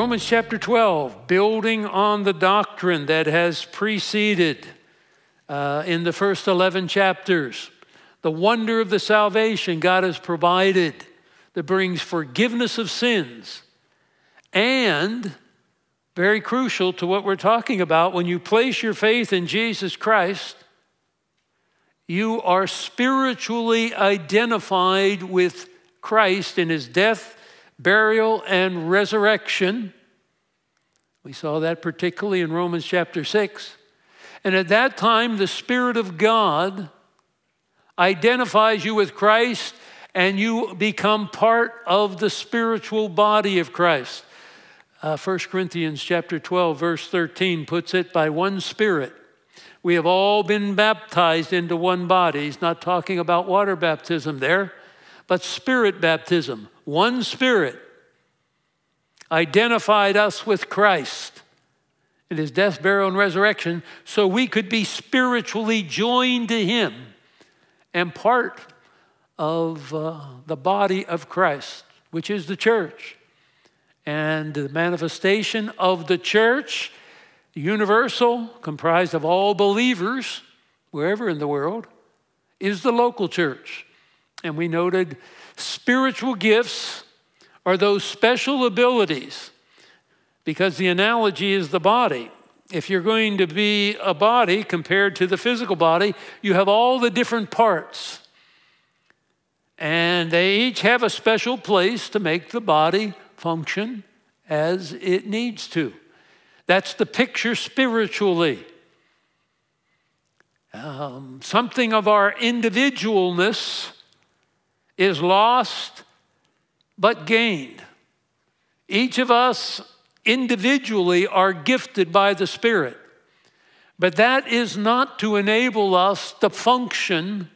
Romans chapter 12, building on the doctrine that has preceded uh, in the first 11 chapters, the wonder of the salvation God has provided that brings forgiveness of sins and very crucial to what we're talking about when you place your faith in Jesus Christ, you are spiritually identified with Christ in his death, burial, and resurrection. We saw that particularly in Romans chapter 6. And at that time, the Spirit of God identifies you with Christ and you become part of the spiritual body of Christ. Uh, 1 Corinthians chapter 12, verse 13 puts it by one Spirit. We have all been baptized into one body. He's not talking about water baptism there, but spirit baptism. One Spirit identified us with Christ in his death, burial, and resurrection so we could be spiritually joined to him and part of uh, the body of Christ, which is the church. And the manifestation of the church, universal, comprised of all believers, wherever in the world, is the local church. And we noted spiritual gifts are those special abilities because the analogy is the body. If you're going to be a body compared to the physical body, you have all the different parts. And they each have a special place to make the body function as it needs to. That's the picture spiritually. Um, something of our individualness is lost but gained. Each of us individually are gifted by the Spirit. But that is not to enable us to function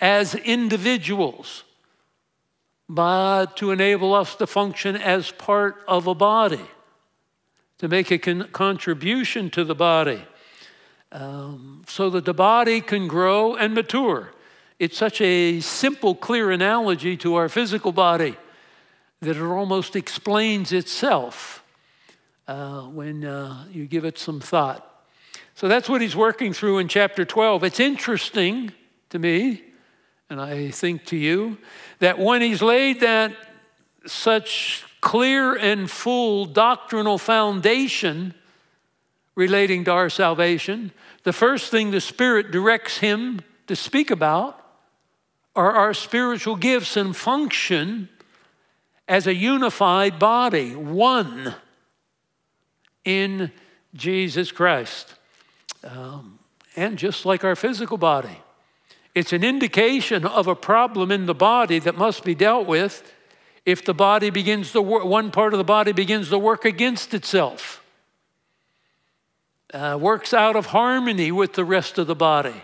as individuals, but to enable us to function as part of a body, to make a con contribution to the body, um, so that the body can grow and mature. It's such a simple, clear analogy to our physical body that it almost explains itself uh, when uh, you give it some thought. So that's what he's working through in chapter 12. It's interesting to me, and I think to you, that when he's laid that such clear and full doctrinal foundation relating to our salvation, the first thing the Spirit directs him to speak about are our spiritual gifts and function as a unified body, one in Jesus Christ. Um, and just like our physical body, it's an indication of a problem in the body that must be dealt with if the body begins to work, one part of the body begins to work against itself, uh, works out of harmony with the rest of the body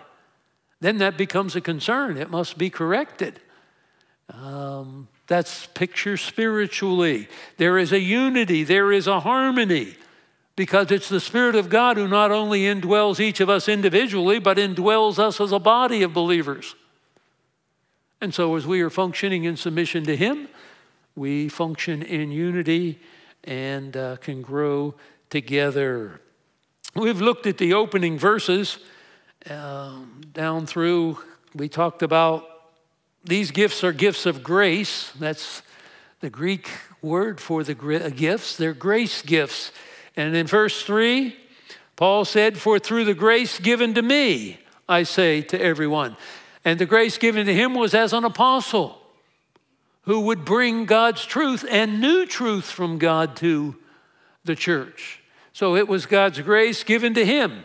then that becomes a concern. It must be corrected. Um, that's picture spiritually. There is a unity, there is a harmony, because it's the Spirit of God who not only indwells each of us individually, but indwells us as a body of believers. And so, as we are functioning in submission to Him, we function in unity and uh, can grow together. We've looked at the opening verses um, down through, we talked about these gifts are gifts of grace. That's the Greek word for the uh, gifts. They're grace gifts. And in verse 3, Paul said, For through the grace given to me, I say to everyone. And the grace given to him was as an apostle who would bring God's truth and new truth from God to the church. So it was God's grace given to him.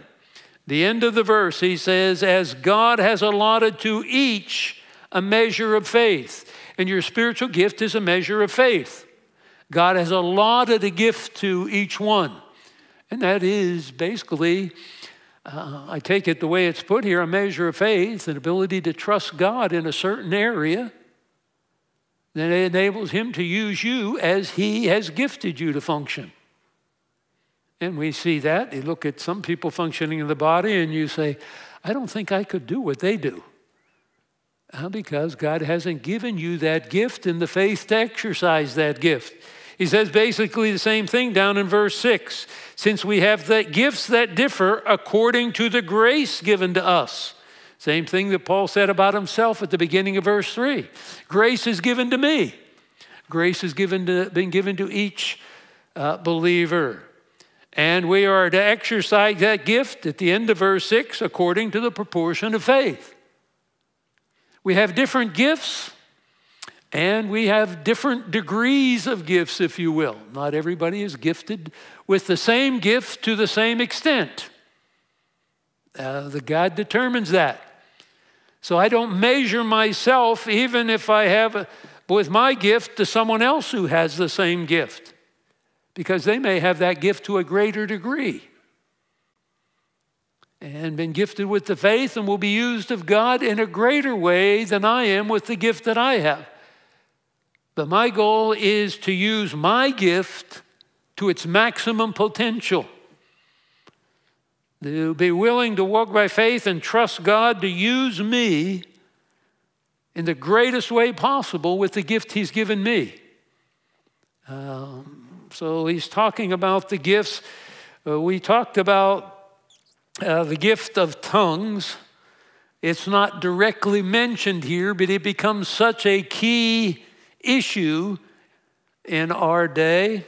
The end of the verse, he says, As God has allotted to each a measure of faith. And your spiritual gift is a measure of faith. God has allotted a gift to each one. And that is basically, uh, I take it the way it's put here, a measure of faith, an ability to trust God in a certain area that enables Him to use you as He has gifted you to function. And we see that. You look at some people functioning in the body and you say, I don't think I could do what they do. Because God hasn't given you that gift and the faith to exercise that gift. He says basically the same thing down in verse 6 since we have the gifts that differ according to the grace given to us. Same thing that Paul said about himself at the beginning of verse 3. Grace is given to me. Grace has given to, been given to each uh, believer. And we are to exercise that gift at the end of verse 6 according to the proportion of faith. We have different gifts and we have different degrees of gifts, if you will. Not everybody is gifted with the same gift to the same extent. Uh, the God determines that. So I don't measure myself, even if I have a, with my gift, to someone else who has the same gift, because they may have that gift to a greater degree and been gifted with the faith and will be used of God in a greater way than I am with the gift that I have. But my goal is to use my gift to its maximum potential. To be willing to walk by faith and trust God to use me in the greatest way possible with the gift He's given me. Um, so he's talking about the gifts. Uh, we talked about uh, the gift of tongues. It's not directly mentioned here, but it becomes such a key issue in our day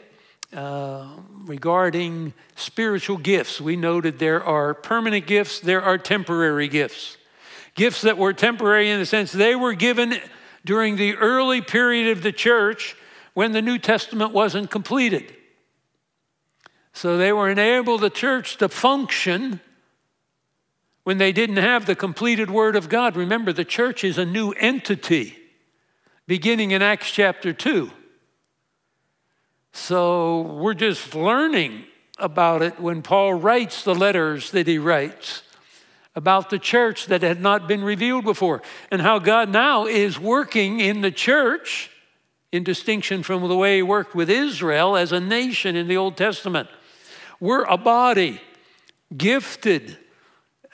uh, regarding spiritual gifts. We noted there are permanent gifts, there are temporary gifts. Gifts that were temporary in the sense they were given during the early period of the church when the New Testament wasn't completed. So they were enable the church to function when they didn't have the completed Word of God. Remember, the church is a new entity beginning in Acts chapter 2. So we're just learning about it when Paul writes the letters that he writes about the church that had not been revealed before and how God now is working in the church in distinction from the way he worked with Israel as a nation in the Old Testament. We're a body, gifted.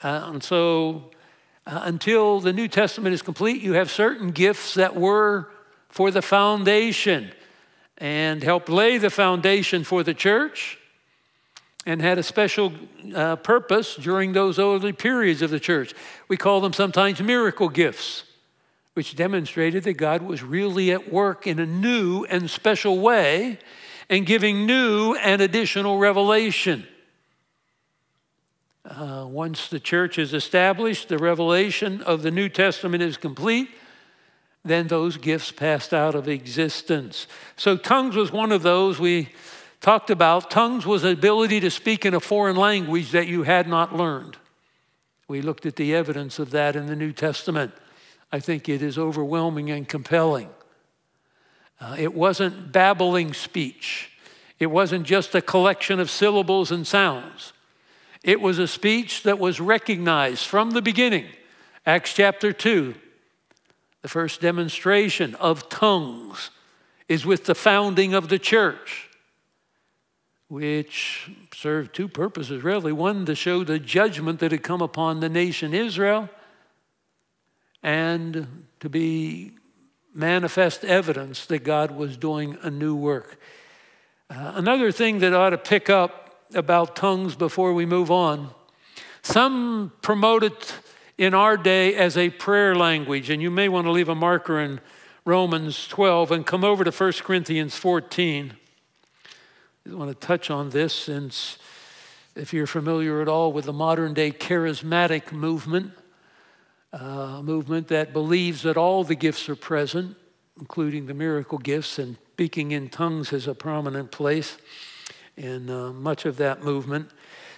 Uh, and so uh, until the New Testament is complete, you have certain gifts that were for the foundation and helped lay the foundation for the church and had a special uh, purpose during those early periods of the church. We call them sometimes miracle gifts, which demonstrated that God was really at work in a new and special way and giving new and additional revelation. Uh, once the church is established, the revelation of the New Testament is complete, then those gifts passed out of existence. So, tongues was one of those we talked about. Tongues was the ability to speak in a foreign language that you had not learned. We looked at the evidence of that in the New Testament. I think it is overwhelming and compelling. Uh, it wasn't babbling speech, it wasn't just a collection of syllables and sounds. It was a speech that was recognized from the beginning. Acts chapter 2, the first demonstration of tongues is with the founding of the church, which served two purposes really. One, to show the judgment that had come upon the nation Israel, and to be manifest evidence that God was doing a new work. Uh, another thing that I ought to pick up about tongues before we move on. Some promote it in our day as a prayer language, and you may want to leave a marker in Romans 12 and come over to 1 Corinthians 14. I want to touch on this since if you're familiar at all with the modern day charismatic movement, uh, movement that believes that all the gifts are present, including the miracle gifts, and speaking in tongues has a prominent place in uh, much of that movement.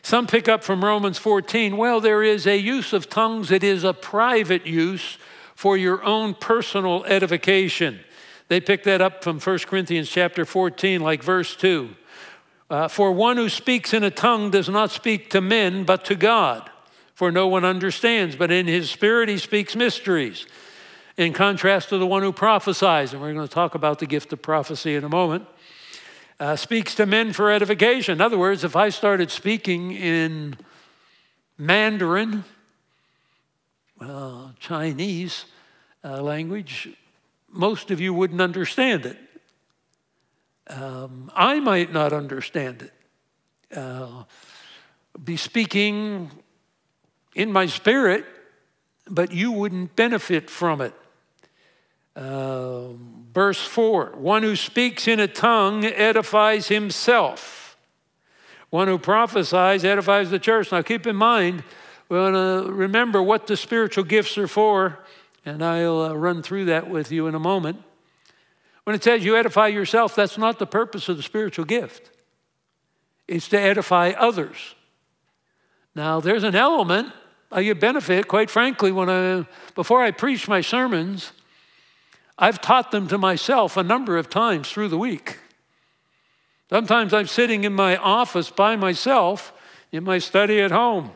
Some pick up from Romans 14, well, there is a use of tongues that is a private use for your own personal edification. They pick that up from 1 Corinthians chapter 14, like verse 2. Uh, for one who speaks in a tongue does not speak to men, but to God, for no one understands, but in his spirit he speaks mysteries. In contrast to the one who prophesies, and we're going to talk about the gift of prophecy in a moment uh, speaks to men for edification. In other words, if I started speaking in Mandarin, uh, Chinese uh, language, most of you wouldn't understand it. Um, I might not understand it. Uh, be speaking in my spirit, but you wouldn't benefit from it. Uh, verse 4 One who speaks in a tongue edifies himself. One who prophesies edifies the church. Now keep in mind, we want to remember what the spiritual gifts are for, and I'll uh, run through that with you in a moment. When it says you edify yourself, that's not the purpose of the spiritual gift, it's to edify others. Now, there's an element I benefit, quite frankly, when I, before I preach my sermons, I've taught them to myself a number of times through the week. Sometimes I'm sitting in my office by myself in my study at home,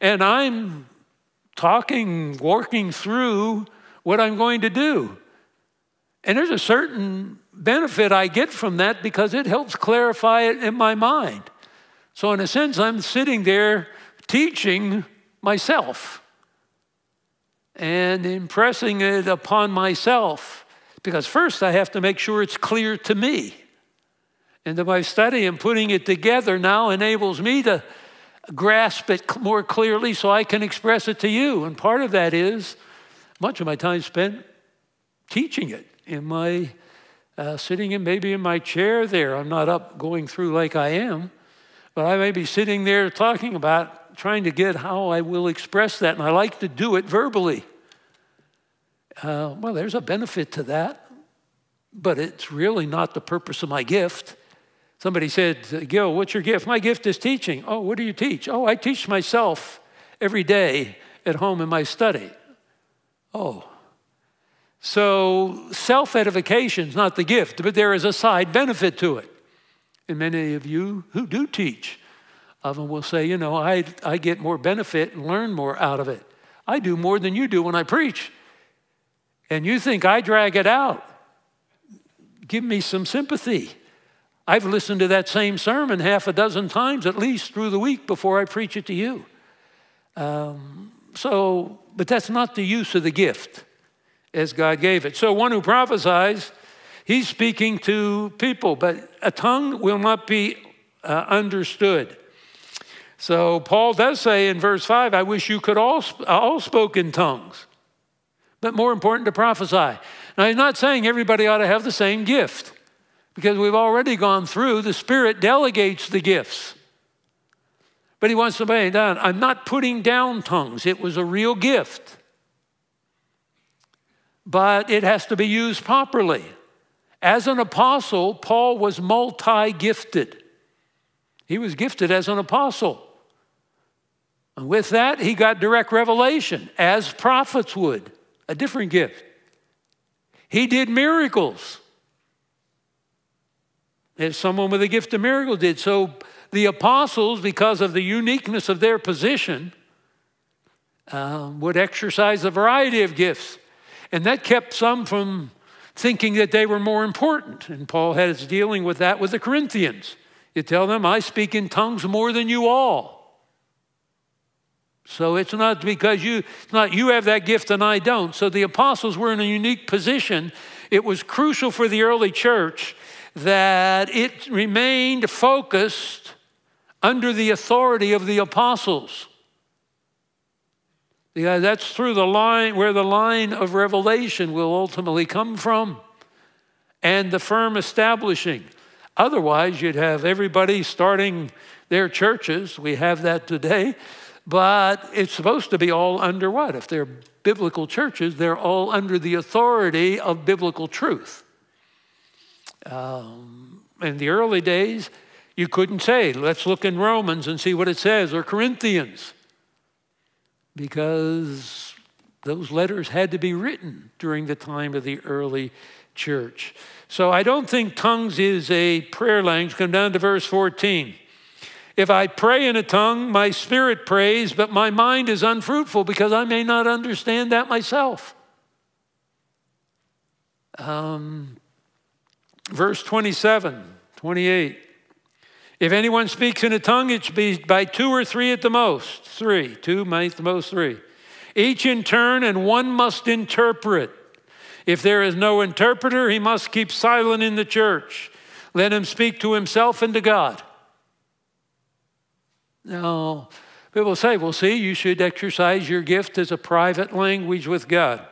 and I'm talking, working through what I'm going to do. And there's a certain benefit I get from that because it helps clarify it in my mind. So, in a sense, I'm sitting there teaching myself and impressing it upon myself because first I have to make sure it's clear to me. And that my study and putting it together now enables me to grasp it more clearly so I can express it to you. And part of that is much of my time spent teaching it in my uh, sitting in maybe in my chair there. I'm not up going through like I am, but I may be sitting there talking about trying to get how I will express that, and I like to do it verbally. Uh, well, there's a benefit to that, but it's really not the purpose of my gift. Somebody said, Gil, what's your gift? My gift is teaching. Oh, what do you teach? Oh, I teach myself every day at home in my study. Oh. So self edification is not the gift, but there is a side benefit to it. And many of you who do teach of them will say, you know, I, I get more benefit and learn more out of it. I do more than you do when I preach. And you think I drag it out. Give me some sympathy. I've listened to that same sermon half a dozen times at least through the week before I preach it to you. Um, so, but that's not the use of the gift as God gave it. So, one who prophesies, he's speaking to people, but a tongue will not be uh, understood. So Paul does say in verse 5, I wish you could all, all spoke in tongues, but more important to prophesy. Now, he's not saying everybody ought to have the same gift because we've already gone through the Spirit delegates the gifts. But he wants to lay down. I'm not putting down tongues, it was a real gift. But it has to be used properly. As an apostle, Paul was multi gifted. He was gifted as an apostle. And with that, he got direct revelation, as prophets would, a different gift. He did miracles, as someone with a gift of miracles did. So the apostles, because of the uniqueness of their position, uh, would exercise a variety of gifts. And that kept some from thinking that they were more important. And Paul has dealing with that with the Corinthians. You tell them, I speak in tongues more than you all. So it's not because you, it's not you have that gift and I don't. So the apostles were in a unique position. It was crucial for the early church that it remained focused under the authority of the apostles. Yeah, that's through the line where the line of revelation will ultimately come from and the firm establishing. Otherwise, you'd have everybody starting their churches. We have that today but it's supposed to be all under what? If they're biblical churches, they're all under the authority of biblical truth. Um, in the early days, you couldn't say, let's look in Romans and see what it says, or Corinthians, because those letters had to be written during the time of the early church. So I don't think tongues is a prayer language. Come down to verse 14. If I pray in a tongue, my spirit prays, but my mind is unfruitful because I may not understand that myself. Um, verse 27, 28. If anyone speaks in a tongue, it should be by two or three at the most. Three. Two, at the most three. Each in turn, and one must interpret. If there is no interpreter, he must keep silent in the church Let him speak to himself and to God. Now, people say, well, see, you should exercise your gift as a private language with God.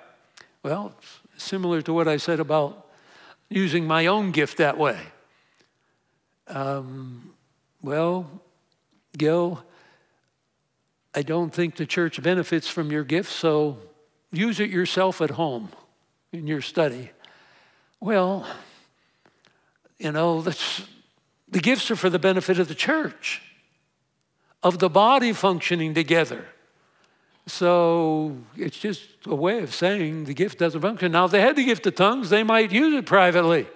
Well, similar to what I said about using my own gift that way. Um, well, Gil, I don't think the church benefits from your gift, so use it yourself at home in your study. Well, you know, the gifts are for the benefit of the church, of the body functioning together. So it's just a way of saying the gift doesn't function. Now, if they had the gift of tongues, they might use it privately.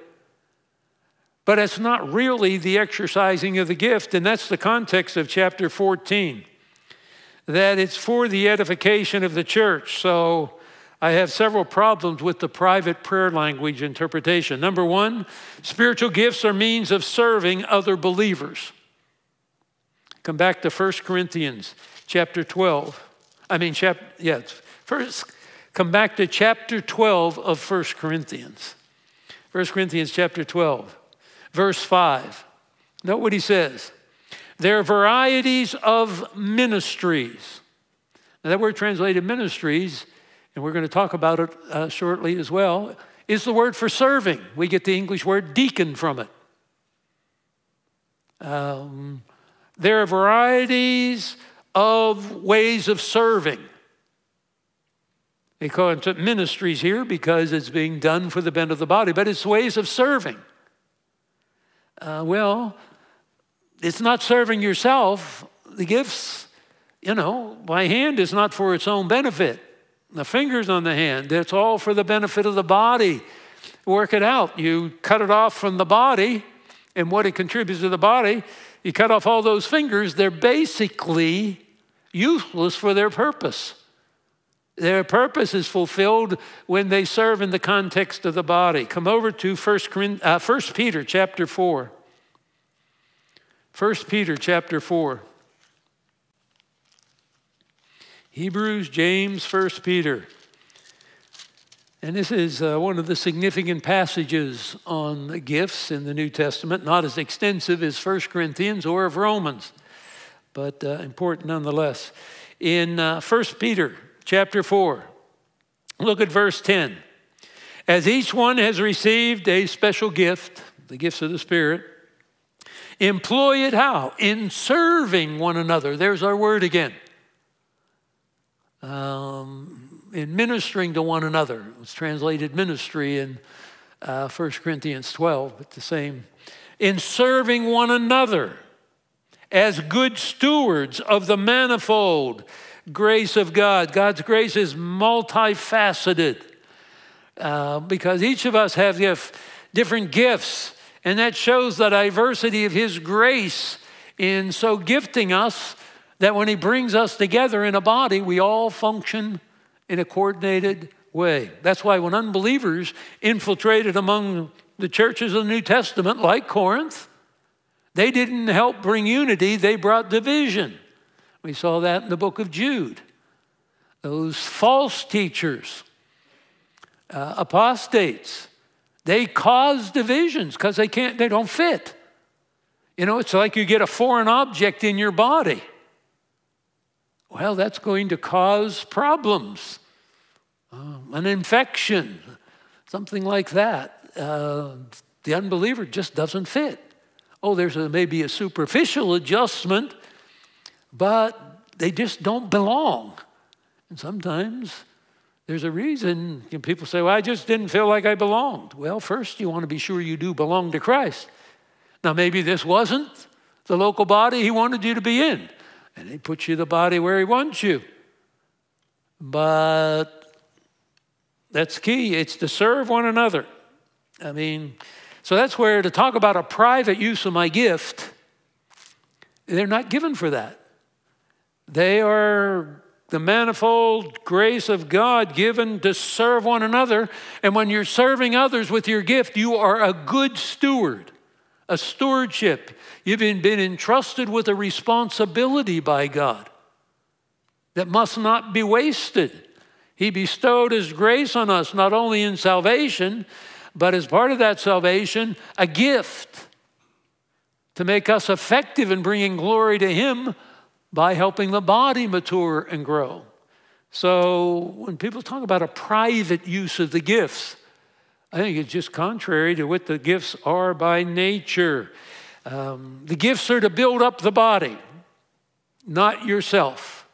But it's not really the exercising of the gift, and that's the context of chapter 14, that it's for the edification of the church. So I have several problems with the private prayer language interpretation. Number one, spiritual gifts are means of serving other believers. Come back to 1 Corinthians chapter 12. I mean, chapter, yeah, first, come back to chapter 12 of 1 Corinthians. 1 Corinthians chapter 12, verse 5. Note what he says. There are varieties of ministries. Now, that word translated ministries and we're going to talk about it uh, shortly as well, is the word for serving. We get the English word deacon from it. Um, there are varieties of ways of serving. They call it ministries here because it's being done for the bent of the body, but it's ways of serving. Uh, well, it's not serving yourself. The gifts, you know, my hand is not for its own benefit the fingers on the hand. That's all for the benefit of the body. Work it out. You cut it off from the body and what it contributes to the body. You cut off all those fingers, they're basically useless for their purpose. Their purpose is fulfilled when they serve in the context of the body. Come over to 1, uh, 1 Peter chapter 4. 1 Peter chapter 4. Hebrews, James, First Peter. And this is uh, one of the significant passages on gifts in the New Testament, not as extensive as 1 Corinthians or of Romans, but uh, important nonetheless. In uh, 1 Peter chapter 4, look at verse 10. As each one has received a special gift, the gifts of the Spirit, employ it how? In serving one another. There's our word again um, in ministering to one another. It's translated ministry in uh, 1 Corinthians 12, but the same. In serving one another as good stewards of the manifold grace of God. God's grace is multifaceted uh, because each of us have different gifts, and that shows the diversity of His grace in so gifting us that when He brings us together in a body, we all function in a coordinated way. That's why when unbelievers infiltrated among the churches of the New Testament, like Corinth, they didn't help bring unity, they brought division. We saw that in the book of Jude. Those false teachers, uh, apostates, they cause divisions because they can't, they don't fit. You know, it's like you get a foreign object in your body. Well, that's going to cause problems, um, an infection, something like that. Uh, the unbeliever just doesn't fit. Oh, there's a, maybe a superficial adjustment, but they just don't belong. And sometimes there's a reason people say, Well, I just didn't feel like I belonged. Well, first, you want to be sure you do belong to Christ. Now, maybe this wasn't the local body he wanted you to be in and he puts you the body where he wants you. But that's key. It's to serve one another. I mean, so that's where to talk about a private use of my gift, they're not given for that. They are the manifold grace of God given to serve one another. And when you're serving others with your gift, you are a good steward, a stewardship. You've been entrusted with a responsibility by God that must not be wasted. He bestowed His grace on us, not only in salvation, but as part of that salvation, a gift. to make us effective in bringing glory to Him by helping the body mature and grow. So when people talk about a private use of the gifts, I think it's just contrary to what the gifts are by nature. Um, the gifts are to build up the body, not yourself.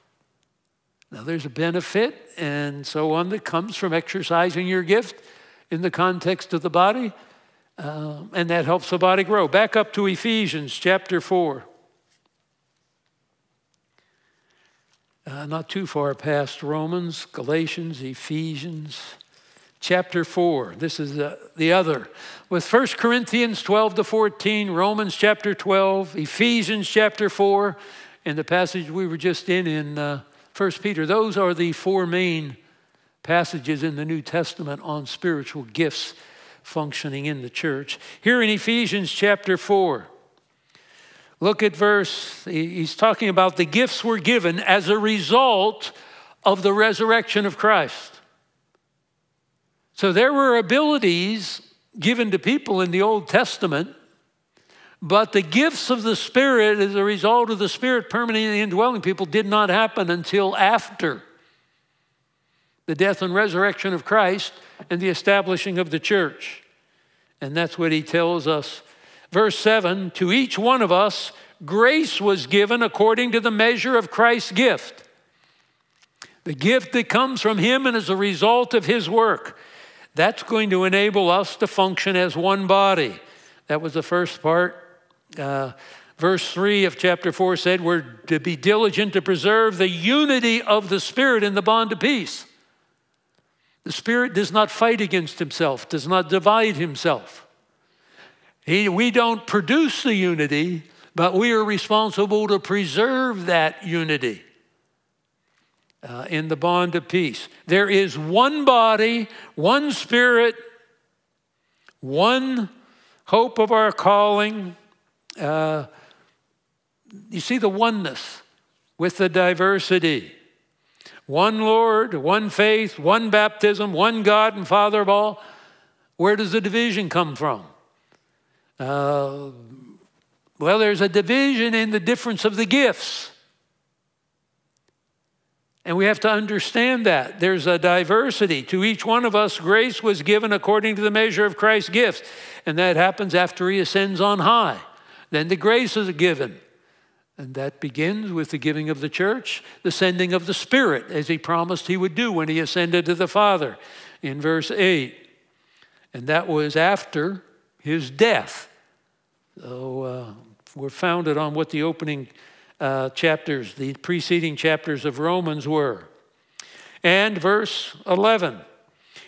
Now, there's a benefit and so on that comes from exercising your gift in the context of the body, um, and that helps the body grow. Back up to Ephesians chapter 4. Uh, not too far past Romans, Galatians, Ephesians chapter 4. This is the, the other. With 1 Corinthians 12 to 14, Romans chapter 12, Ephesians chapter 4, and the passage we were just in in uh, 1 Peter. Those are the four main passages in the New Testament on spiritual gifts functioning in the church. Here in Ephesians chapter 4, look at verse, he's talking about the gifts were given as a result of the resurrection of Christ. So there were abilities given to people in the Old Testament, but the gifts of the Spirit as a result of the Spirit permanently indwelling people did not happen until after the death and resurrection of Christ and the establishing of the church. And that's what he tells us. Verse 7 To each one of us, grace was given according to the measure of Christ's gift. The gift that comes from him and as a result of his work. That's going to enable us to function as one body. That was the first part. Uh, verse 3 of chapter 4 said, We're to be diligent to preserve the unity of the Spirit in the bond of peace. The Spirit does not fight against himself, does not divide himself. He, we don't produce the unity, but we are responsible to preserve that unity uh, in the bond of peace. There is one body, one spirit, one hope of our calling. Uh, you see the oneness with the diversity. One Lord, one faith, one baptism, one God and Father of all. Where does the division come from? Uh, well, there's a division in the difference of the gifts. And we have to understand that. There's a diversity. To each one of us, grace was given according to the measure of Christ's gifts. And that happens after he ascends on high. Then the grace is given. And that begins with the giving of the church, the sending of the Spirit, as he promised he would do when he ascended to the Father in verse 8. And that was after his death. So uh, we're founded on what the opening uh, chapters, the preceding chapters of Romans were. And verse 11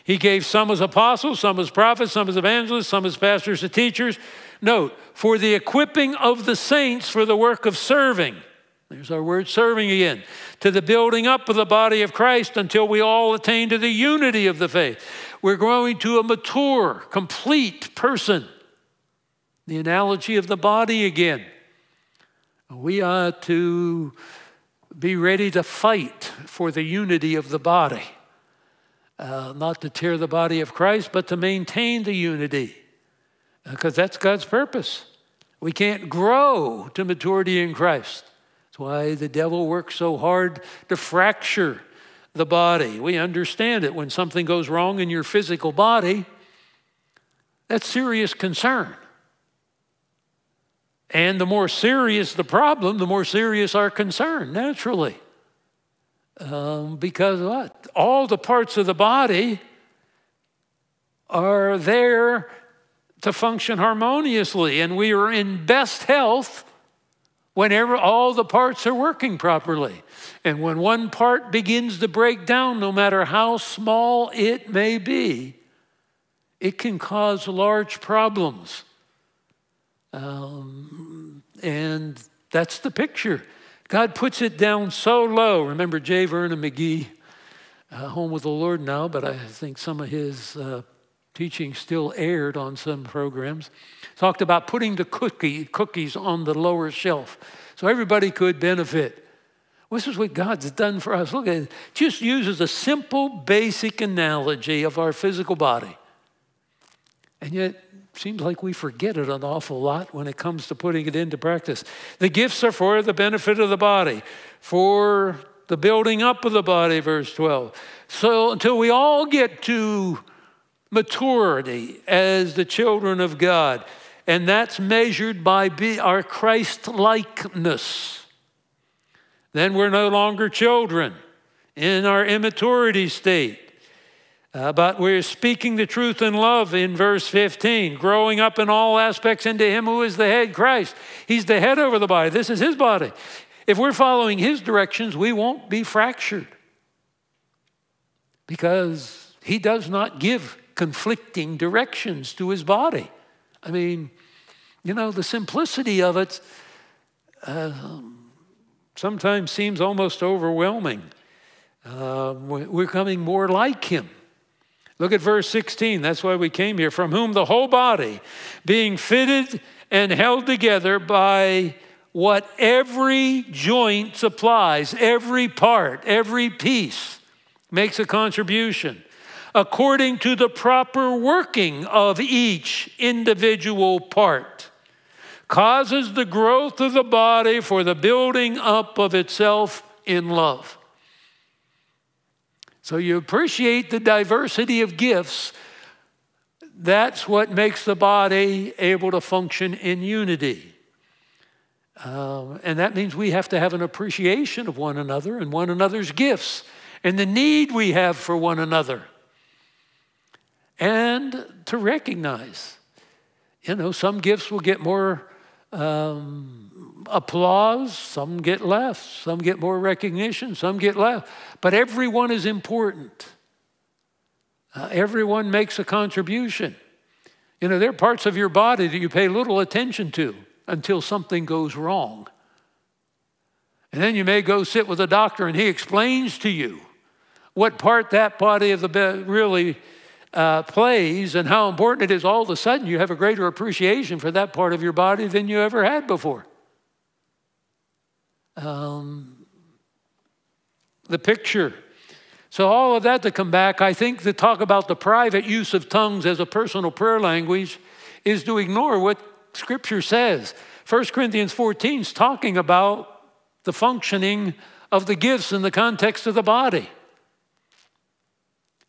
He gave some as apostles, some as prophets, some as evangelists, some as pastors and teachers. Note, for the equipping of the saints for the work of serving. There's our word serving again. To the building up of the body of Christ until we all attain to the unity of the faith. We're growing to a mature, complete person. The analogy of the body again. We are to be ready to fight for the unity of the body. Uh, not to tear the body of Christ, but to maintain the unity, because that's God's purpose. We can't grow to maturity in Christ. That's why the devil works so hard to fracture the body. We understand it. When something goes wrong in your physical body, that's serious concern. And the more serious the problem, the more serious our concern, naturally. Um, because what? All the parts of the body are there to function harmoniously, and we are in best health whenever all the parts are working properly. And when one part begins to break down, no matter how small it may be, it can cause large problems. Um, and that's the picture. God puts it down so low. Remember J. Vernon McGee, uh, home with the Lord now, but I think some of his uh, teaching still aired on some programs. Talked about putting the cookie, cookies on the lower shelf so everybody could benefit. This is what God's done for us. Look at it. Just uses a simple, basic analogy of our physical body. And yet, seems like we forget it an awful lot when it comes to putting it into practice. The gifts are for the benefit of the body, for the building up of the body, verse 12. So until we all get to maturity as the children of God, and that's measured by our Christ likeness, then we're no longer children in our immaturity state. Uh, but we're speaking the truth in love in verse 15, growing up in all aspects into Him who is the head, Christ. He's the head over the body. This is His body. If we're following His directions, we won't be fractured because He does not give conflicting directions to His body. I mean, you know, the simplicity of it uh, sometimes seems almost overwhelming. Uh, we're coming more like Him. Look at verse 16. That's why we came here. From whom the whole body, being fitted and held together by what every joint supplies, every part, every piece makes a contribution, according to the proper working of each individual part, causes the growth of the body for the building up of itself in love. So you appreciate the diversity of gifts. That's what makes the body able to function in unity. Um, and that means we have to have an appreciation of one another and one another's gifts and the need we have for one another. And to recognize, you know, some gifts will get more um, applause, some get less, some get more recognition, some get less. But everyone is important. Uh, everyone makes a contribution. You know, there are parts of your body that you pay little attention to until something goes wrong. And then you may go sit with a doctor and he explains to you what part that body of the bed really uh, plays and how important it is. All of a sudden, you have a greater appreciation for that part of your body than you ever had before um, the picture. So, all of that to come back, I think to talk about the private use of tongues as a personal prayer language is to ignore what Scripture says. 1 Corinthians 14 is talking about the functioning of the gifts in the context of the body.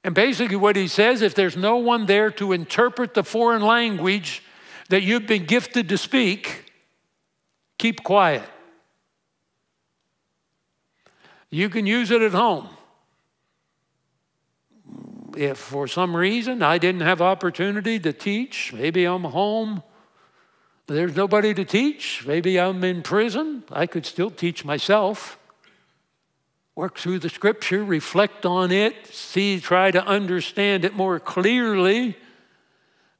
And basically, what he says if there's no one there to interpret the foreign language that you've been gifted to speak, keep quiet. You can use it at home. If for some reason I didn't have opportunity to teach, maybe I'm home, there's nobody to teach, maybe I'm in prison, I could still teach myself. Work through the scripture, reflect on it, see, try to understand it more clearly,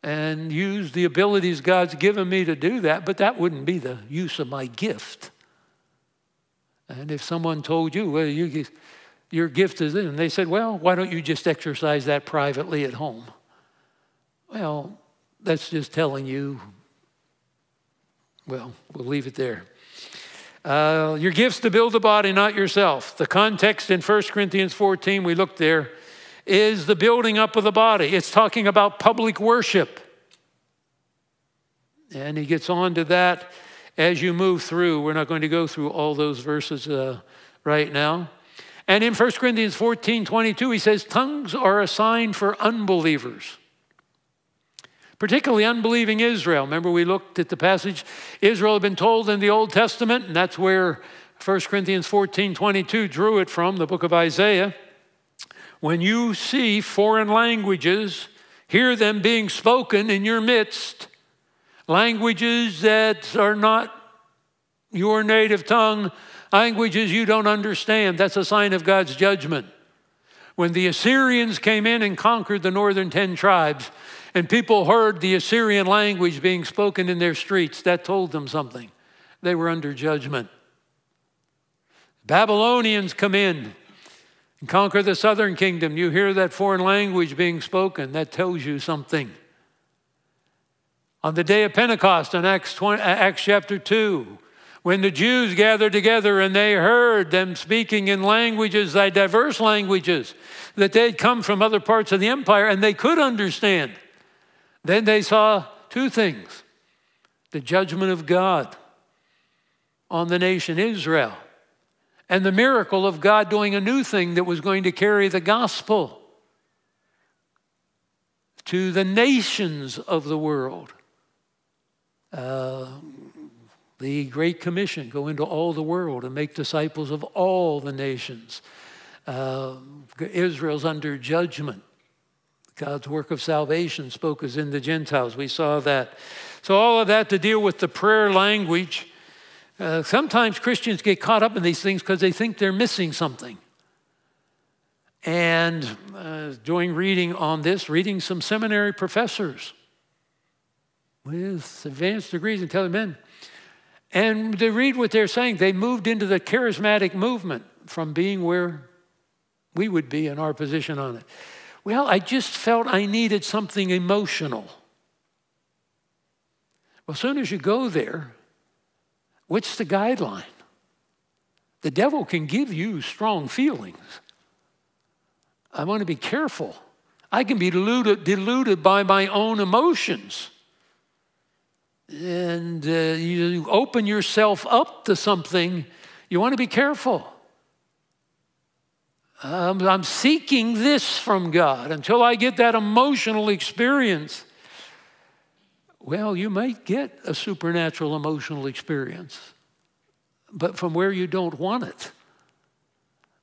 and use the abilities God's given me to do that, but that wouldn't be the use of my gift. And if someone told you, well, you, your gift is this, and they said, well, why don't you just exercise that privately at home? Well, that's just telling you, well, we'll leave it there. Uh, your gifts to build the body, not yourself. The context in 1 Corinthians 14, we looked there, is the building up of the body. It's talking about public worship. And he gets on to that as you move through. We're not going to go through all those verses uh, right now. And in 1 Corinthians 14 22, he says, Tongues are a sign for unbelievers, particularly unbelieving Israel. Remember, we looked at the passage Israel had been told in the Old Testament, and that's where 1 Corinthians 14 22 drew it from, the book of Isaiah. When you see foreign languages, hear them being spoken in your midst, languages that are not your native tongue, languages you don't understand. That's a sign of God's judgment. When the Assyrians came in and conquered the northern 10 tribes, and people heard the Assyrian language being spoken in their streets, that told them something. They were under judgment. Babylonians come in and conquer the southern kingdom. You hear that foreign language being spoken, that tells you something. On the day of Pentecost in Acts, 20, uh, Acts chapter 2, when the Jews gathered together and they heard them speaking in languages, thy diverse languages, that they'd come from other parts of the empire and they could understand. Then they saw two things the judgment of God on the nation Israel, and the miracle of God doing a new thing that was going to carry the gospel to the nations of the world. Uh, the Great Commission go into all the world and make disciples of all the nations. Uh, Israel's under judgment. God's work of salvation spoke as in the Gentiles. We saw that. So, all of that to deal with the prayer language. Uh, sometimes Christians get caught up in these things because they think they're missing something. And uh, doing reading on this, reading some seminary professors with advanced degrees in telling men. And to read what they're saying, they moved into the charismatic movement from being where we would be in our position on it. Well, I just felt I needed something emotional. Well, as soon as you go there, what's the guideline? The devil can give you strong feelings. I want to be careful. I can be deluded, deluded by my own emotions. And uh, you open yourself up to something, you want to be careful. Um, I'm seeking this from God until I get that emotional experience. Well, you might get a supernatural emotional experience, but from where you don't want it.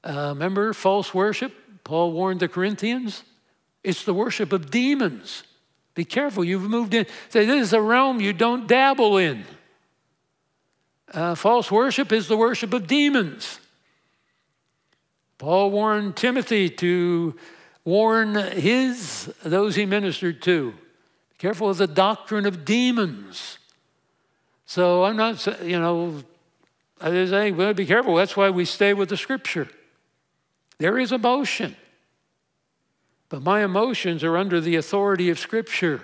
Uh, remember false worship? Paul warned the Corinthians. It's the worship of demons. Be careful. You've moved in. Say, this is a realm you don't dabble in. Uh, false worship is the worship of demons. Paul warned Timothy to warn his, those he ministered to. Be careful of the doctrine of demons. So I'm not, you know, I was saying, well, be careful. That's why we stay with the scripture. There is emotion. But my emotions are under the authority of scripture.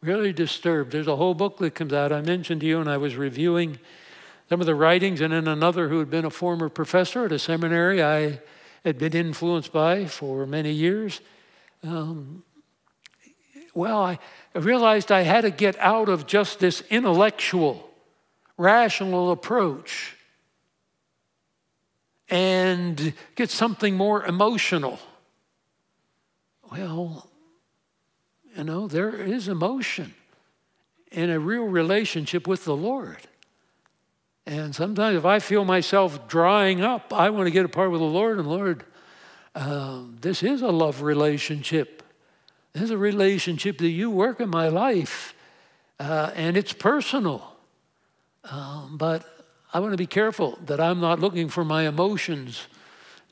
Really disturbed. There's a whole book that comes out. I mentioned to you, and I was reviewing some of the writings, and then another who had been a former professor at a seminary. I had been influenced by for many years. Um, well, I, I realized I had to get out of just this intellectual, rational approach and get something more emotional. Well, you know, there is emotion in a real relationship with the Lord. And sometimes if I feel myself drying up, I want to get apart with the Lord. And Lord, uh, this is a love relationship. This is a relationship that you work in my life, uh, and it's personal. Um, but I want to be careful that I'm not looking for my emotions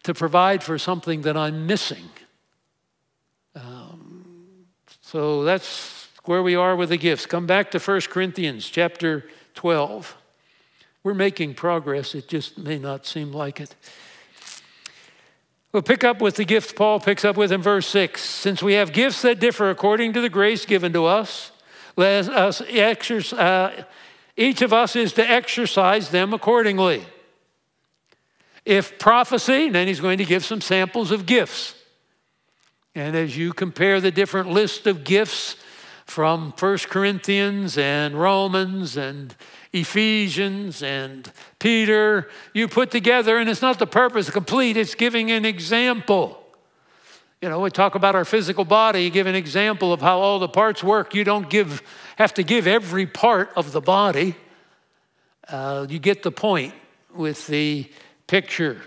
to provide for something that I'm missing. So that's where we are with the gifts. Come back to 1 Corinthians chapter 12. We're making progress, it just may not seem like it. We'll pick up with the gift Paul picks up with in verse 6. Since we have gifts that differ according to the grace given to us, let us uh, each of us is to exercise them accordingly. If prophecy, then he's going to give some samples of gifts. And as you compare the different list of gifts from 1 Corinthians and Romans and Ephesians and Peter, you put together, and it's not the purpose complete, it's giving an example. You know, we talk about our physical body, you give an example of how all the parts work. You don't give, have to give every part of the body. Uh, you get the point with the picture.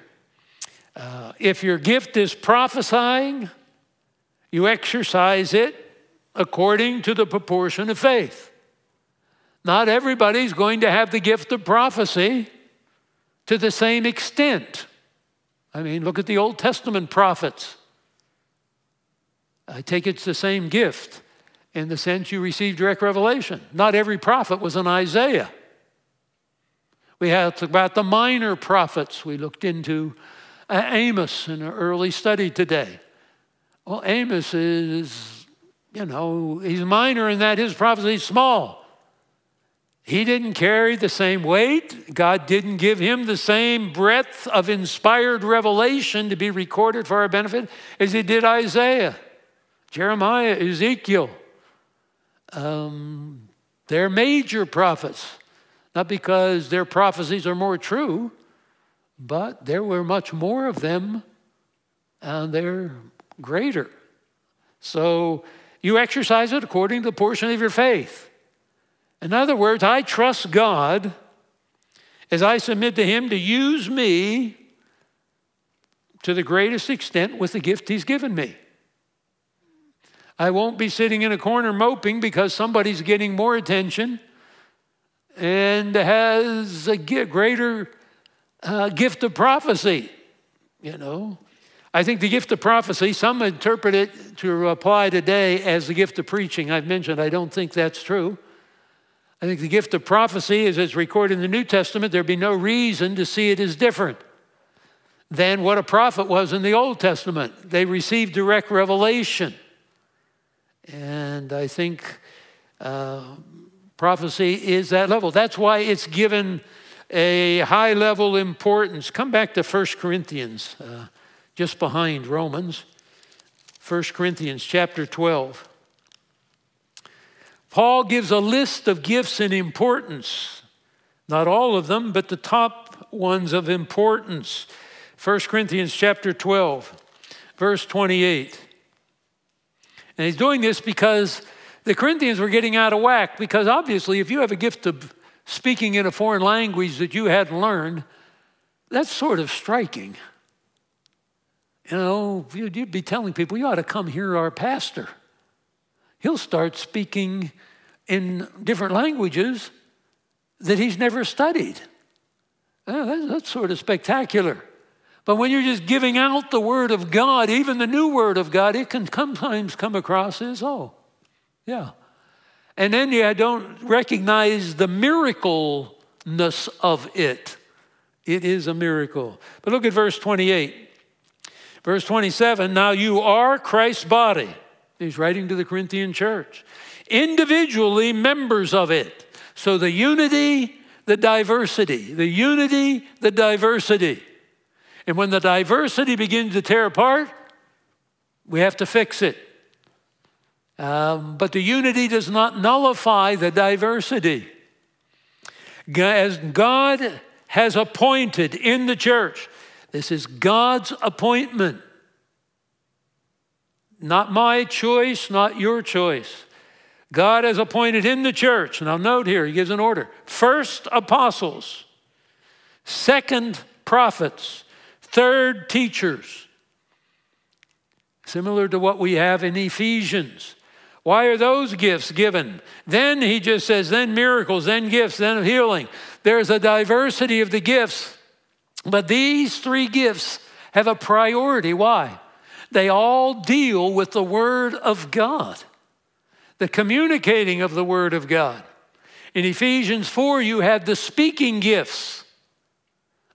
Uh, if your gift is prophesying, you exercise it according to the proportion of faith. Not everybody's going to have the gift of prophecy to the same extent. I mean, look at the Old Testament prophets. I take it's the same gift in the sense you receive direct revelation. Not every prophet was an Isaiah. We have about the minor prophets. We looked into Amos in an early study today. Well, Amos is, you know, he's minor in that his prophecy is small. He didn't carry the same weight. God didn't give him the same breadth of inspired revelation to be recorded for our benefit as he did Isaiah, Jeremiah, Ezekiel. Um, They're major prophets, not because their prophecies are more true, but there were much more of them and they're greater. So you exercise it according to the portion of your faith. In other words, I trust God as I submit to Him to use me to the greatest extent with the gift He's given me. I won't be sitting in a corner moping because somebody's getting more attention and has a greater uh, gift of prophecy. You know, I think the gift of prophecy, some interpret it to apply today as the gift of preaching. I've mentioned I don't think that's true. I think the gift of prophecy, as it's recorded in the New Testament, there'd be no reason to see it as different than what a prophet was in the Old Testament. They received direct revelation. And I think uh, prophecy is that level. That's why it's given a high level importance. Come back to 1 Corinthians, uh, just behind Romans. 1 Corinthians chapter 12. Paul gives a list of gifts in importance, not all of them, but the top ones of importance. 1 Corinthians chapter 12, verse 28. And he's doing this because the Corinthians were getting out of whack, because obviously, if you have a gift of speaking in a foreign language that you hadn't learned, that's sort of striking. You know, you'd be telling people, you ought to come hear our pastor. He'll start speaking in different languages that he's never studied. That's sort of spectacular. But when you're just giving out the Word of God, even the new Word of God, it can sometimes come across as, oh, yeah. And then you don't recognize the miracleness of it. It is a miracle. But look at verse 28. Verse 27 Now you are Christ's body. He's writing to the Corinthian church. Individually members of it. So the unity, the diversity, the unity, the diversity. And when the diversity begins to tear apart, we have to fix it. Um, but the unity does not nullify the diversity. As God has appointed in the church, this is God's appointment. Not my choice, not your choice. God has appointed in the church. Now, note here, he gives an order first, apostles, second, prophets, Third, teachers. Similar to what we have in Ephesians. Why are those gifts given? Then he just says, then miracles, then gifts, then healing. There's a diversity of the gifts, but these three gifts have a priority. Why? They all deal with the Word of God, the communicating of the Word of God. In Ephesians 4, you have the speaking gifts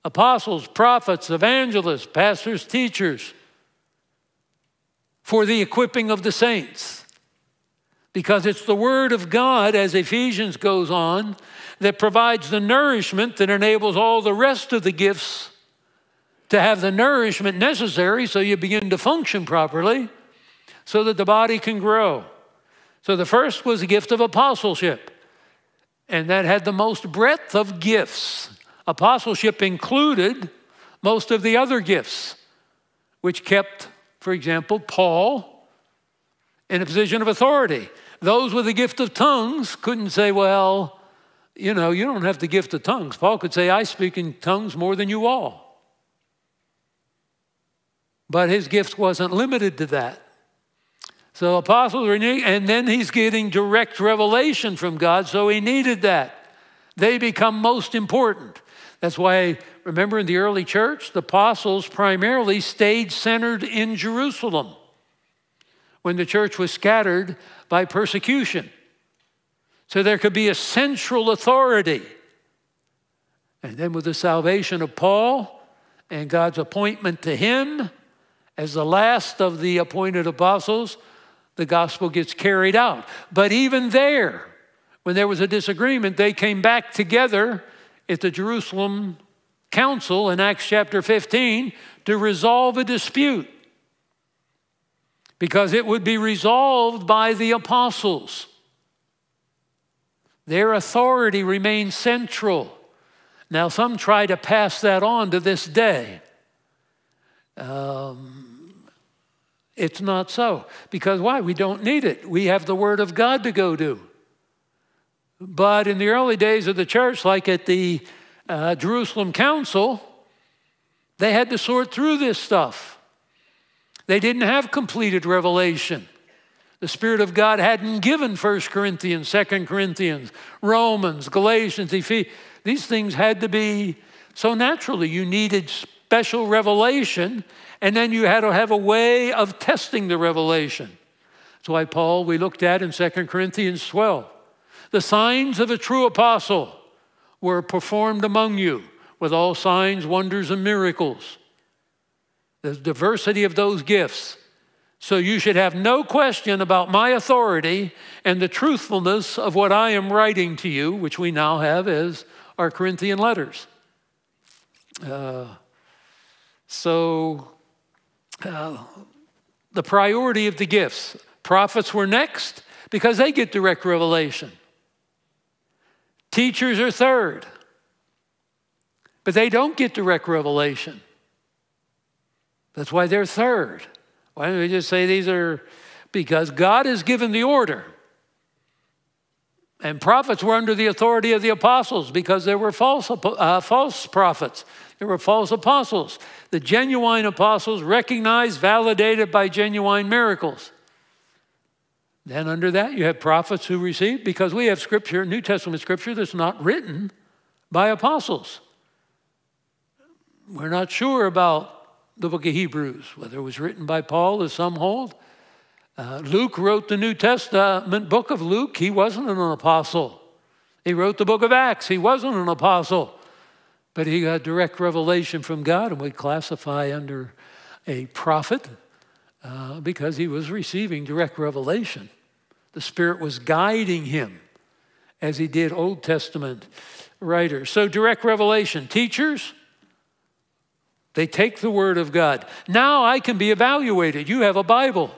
apostles, prophets, evangelists, pastors, teachers, for the equipping of the saints. Because it's the Word of God, as Ephesians goes on, that provides the nourishment that enables all the rest of the gifts to have the nourishment necessary so you begin to function properly so that the body can grow. So the first was the gift of apostleship, and that had the most breadth of gifts. Apostleship included most of the other gifts, which kept, for example, Paul in a position of authority. Those with the gift of tongues couldn't say, well, you know, you don't have the gift of tongues. Paul could say, I speak in tongues more than you all. But his gift wasn't limited to that. So apostles were, and then he's getting direct revelation from God, so he needed that. They become most important. That's why, remember in the early church, the apostles primarily stayed centered in Jerusalem when the church was scattered by persecution. So there could be a central authority. And then with the salvation of Paul and God's appointment to him as the last of the appointed apostles, the gospel gets carried out. But even there, when there was a disagreement, they came back together at the Jerusalem Council in Acts chapter 15 to resolve a dispute because it would be resolved by the apostles. Their authority remains central. Now, some try to pass that on to this day. Um, it's not so. Because why? We don't need it. We have the Word of God to go to. But in the early days of the church, like at the uh, Jerusalem Council, they had to sort through this stuff. They didn't have completed revelation. The Spirit of God hadn't given 1 Corinthians, 2 Corinthians, Romans, Galatians, Ephesians. These things had to be so naturally. You needed special revelation, and then you had to have a way of testing the revelation. That's why Paul, we looked at in 2 Corinthians 12. The signs of a true apostle were performed among you with all signs, wonders, and miracles. The diversity of those gifts. So you should have no question about my authority and the truthfulness of what I am writing to you, which we now have as our Corinthian letters. Uh, so, uh, the priority of the gifts. Prophets were next because they get direct revelation. Teachers are third, but they don't get direct revelation. That's why they're third. Why don't we just say these are because God has given the order. And prophets were under the authority of the apostles because there were false, uh, false prophets, there were false apostles. The genuine apostles recognized, validated by genuine miracles. Then, under that, you have prophets who received, because we have scripture, New Testament scripture, that's not written by apostles. We're not sure about the book of Hebrews, whether it was written by Paul, as some hold. Uh, Luke wrote the New Testament book of Luke. He wasn't an apostle. He wrote the book of Acts. He wasn't an apostle. But he got direct revelation from God, and we classify under a prophet uh, because he was receiving direct revelation. The Spirit was guiding him as he did Old Testament writers. So, direct revelation. Teachers, they take the Word of God. Now I can be evaluated. You have a Bible.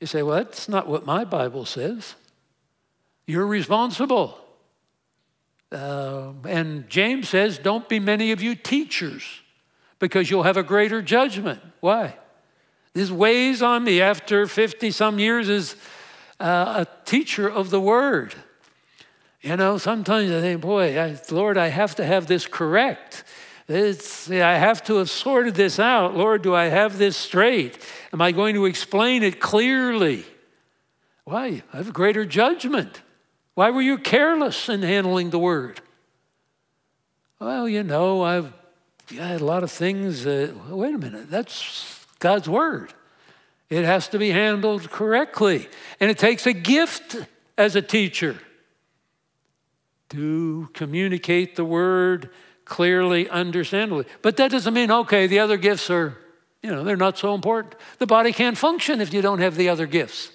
You say, well, that's not what my Bible says. You're responsible. Uh, and James says, don't be many of you teachers because you'll have a greater judgment. Why? This weighs on me after 50 some years as uh, a teacher of the word. You know, sometimes I think, boy, I, Lord, I have to have this correct. It's, I have to have sorted this out. Lord, do I have this straight? Am I going to explain it clearly? Why? I have greater judgment. Why were you careless in handling the word? Well, you know, I've got a lot of things. Uh, wait a minute, that's God's word. It has to be handled correctly. And it takes a gift as a teacher to communicate the word clearly, understandably. But that doesn't mean, okay, the other gifts are, you know, they're not so important. The body can't function if you don't have the other gifts.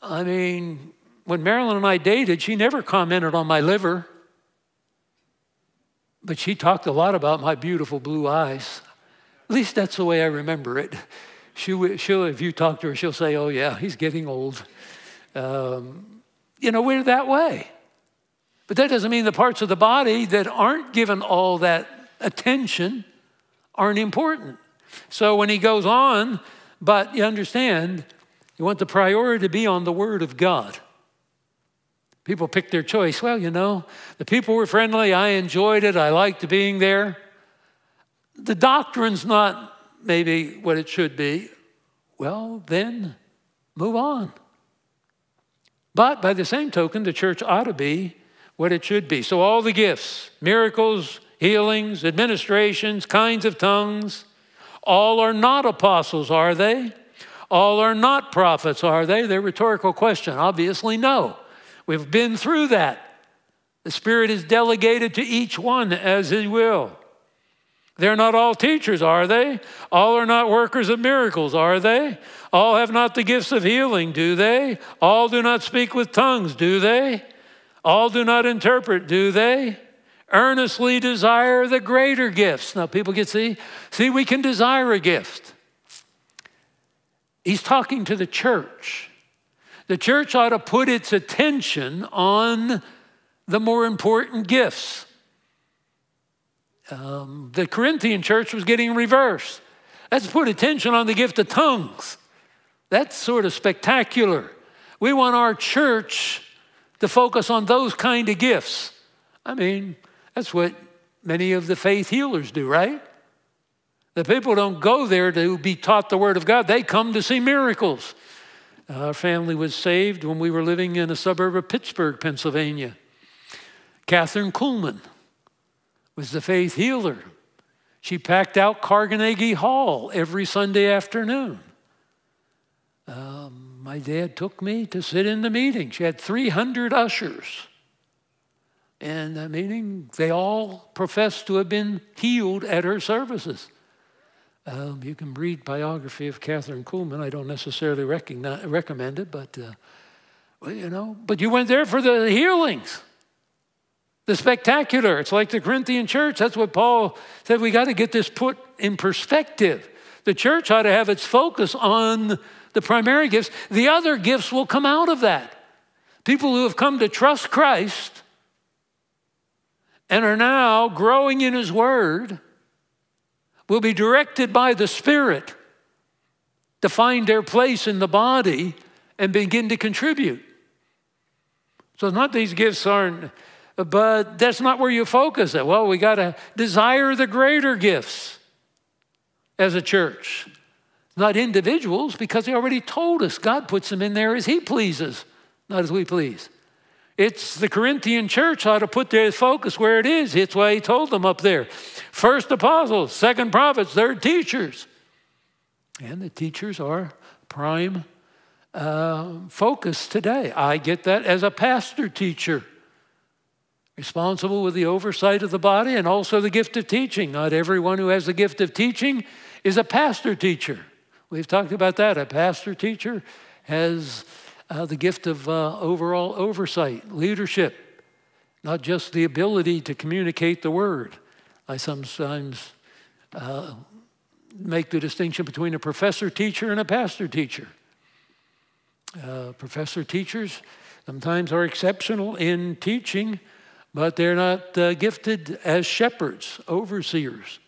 I mean, when Marilyn and I dated, she never commented on my liver, but she talked a lot about my beautiful blue eyes. At least that's the way I remember it. She, she'll, if you talk to her, she'll say, Oh, yeah, he's getting old. Um, you know, we're that way. But that doesn't mean the parts of the body that aren't given all that attention aren't important. So when he goes on, but you understand, you want the priority to be on the Word of God. People pick their choice. Well, you know, the people were friendly. I enjoyed it. I liked being there the doctrine's not maybe what it should be, well, then move on. But by the same token, the church ought to be what it should be. So, all the gifts, miracles, healings, administrations, kinds of tongues, all are not apostles, are they? All are not prophets, are they? They're rhetorical question. Obviously, no. We've been through that. The Spirit is delegated to each one as He will. They're not all teachers, are they? All are not workers of miracles, are they? All have not the gifts of healing, do they? All do not speak with tongues, do they? All do not interpret, do they? Earnestly desire the greater gifts. Now, people can see, see, we can desire a gift. He's talking to the church. The church ought to put its attention on the more important gifts. Um, the Corinthian church was getting reversed. Let's put attention on the gift of tongues. That's sort of spectacular. We want our church to focus on those kind of gifts. I mean, that's what many of the faith healers do, right? The people don't go there to be taught the Word of God, they come to see miracles. Our family was saved when we were living in a suburb of Pittsburgh, Pennsylvania. Kathryn Kuhlman was the faith healer. She packed out Carnegie Hall every Sunday afternoon. Um, my dad took me to sit in the meeting. She had 300 ushers. And the meeting, they all professed to have been healed at her services. Um, you can read biography of Kathryn Kuhlman. I don't necessarily recommend it, but uh, well, you know. But you went there for the healings, the spectacular. It's like the Corinthian church. That's what Paul said. We got to get this put in perspective. The church ought to have its focus on the primary gifts. The other gifts will come out of that. People who have come to trust Christ and are now growing in His Word will be directed by the Spirit to find their place in the body and begin to contribute. So, not these gifts aren't, but that's not where you focus it. Well, we got to desire the greater gifts as a church, not individuals, because He already told us God puts them in there as He pleases, not as we please. It's the Corinthian church ought to put their focus where it is. It's why he told them up there. First apostles, second prophets, third teachers. And the teachers are prime uh, focus today. I get that as a pastor teacher, responsible with the oversight of the body and also the gift of teaching. Not everyone who has the gift of teaching is a pastor teacher. We've talked about that. A pastor teacher has uh, the gift of uh, overall oversight, leadership, not just the ability to communicate the word. I sometimes uh, make the distinction between a professor teacher and a pastor teacher. Uh, professor teachers sometimes are exceptional in teaching, but they're not uh, gifted as shepherds, overseers.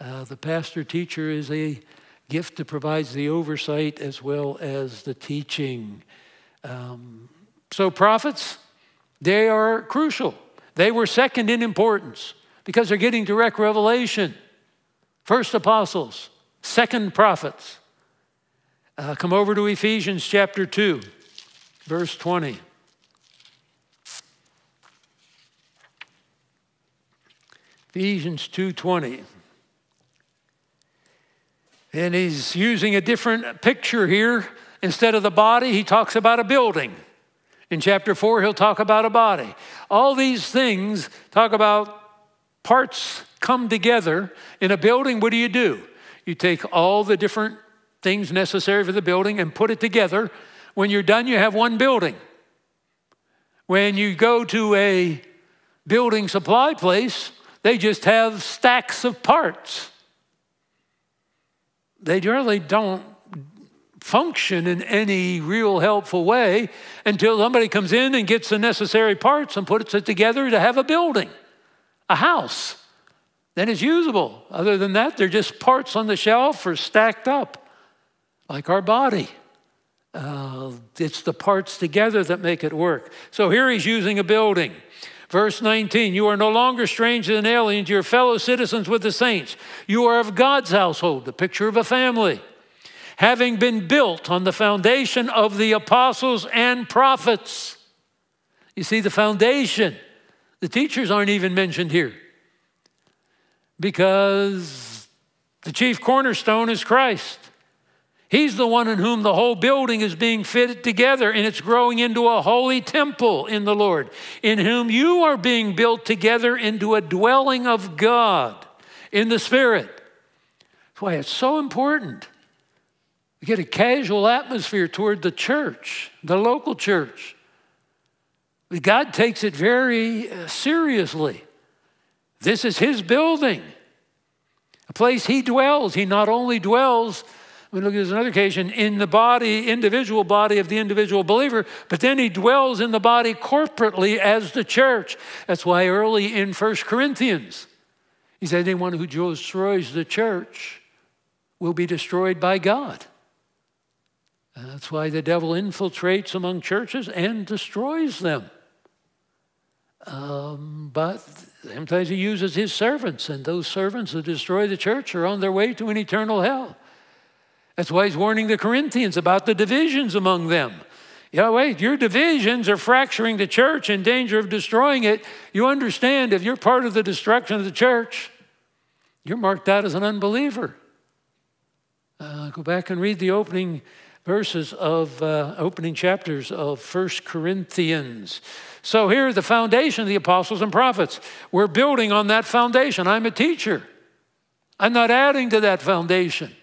Uh, the pastor teacher is a gift that provides the oversight as well as the teaching. Um, so, prophets, they are crucial. They were second in importance because they're getting direct revelation. First apostles, second prophets. Uh, come over to Ephesians chapter 2, verse 20. Ephesians 2:20. And he's using a different picture here Instead of the body, he talks about a building. In chapter 4, he'll talk about a body. All these things talk about parts come together. In a building, what do you do? You take all the different things necessary for the building and put it together. When you're done, you have one building. When you go to a building supply place, they just have stacks of parts. They generally don't function in any real helpful way until somebody comes in and gets the necessary parts and puts it together to have a building, a house. Then it's usable. Other than that, they're just parts on the shelf or stacked up, like our body. Uh, it's the parts together that make it work. So here he's using a building. Verse 19, you are no longer strangers and aliens, you're fellow citizens with the saints. You are of God's household, the picture of a family having been built on the foundation of the apostles and prophets. You see, the foundation, the teachers aren't even mentioned here because the chief cornerstone is Christ. He's the one in whom the whole building is being fitted together and it's growing into a holy temple in the Lord, in whom you are being built together into a dwelling of God in the Spirit. That's why it's so important we get a casual atmosphere toward the church, the local church. God takes it very uh, seriously. This is His building, a place He dwells. He not only dwells, we look at another occasion, in the body, individual body of the individual believer, but then he dwells in the body corporately as the church. That's why early in First Corinthians, he said, anyone who destroys the church will be destroyed by God. And that's why the devil infiltrates among churches and destroys them. Um, but sometimes he uses his servants, and those servants who destroy the church are on their way to an eternal hell. That's why he's warning the Corinthians about the divisions among them. Yeah, wait, your divisions are fracturing the church in danger of destroying it. You understand if you're part of the destruction of the church, you're marked out as an unbeliever. Uh, go back and read the opening verses of uh, opening chapters of First Corinthians. So here, the foundation of the apostles and prophets. We're building on that foundation. I'm a teacher. I'm not adding to that foundation.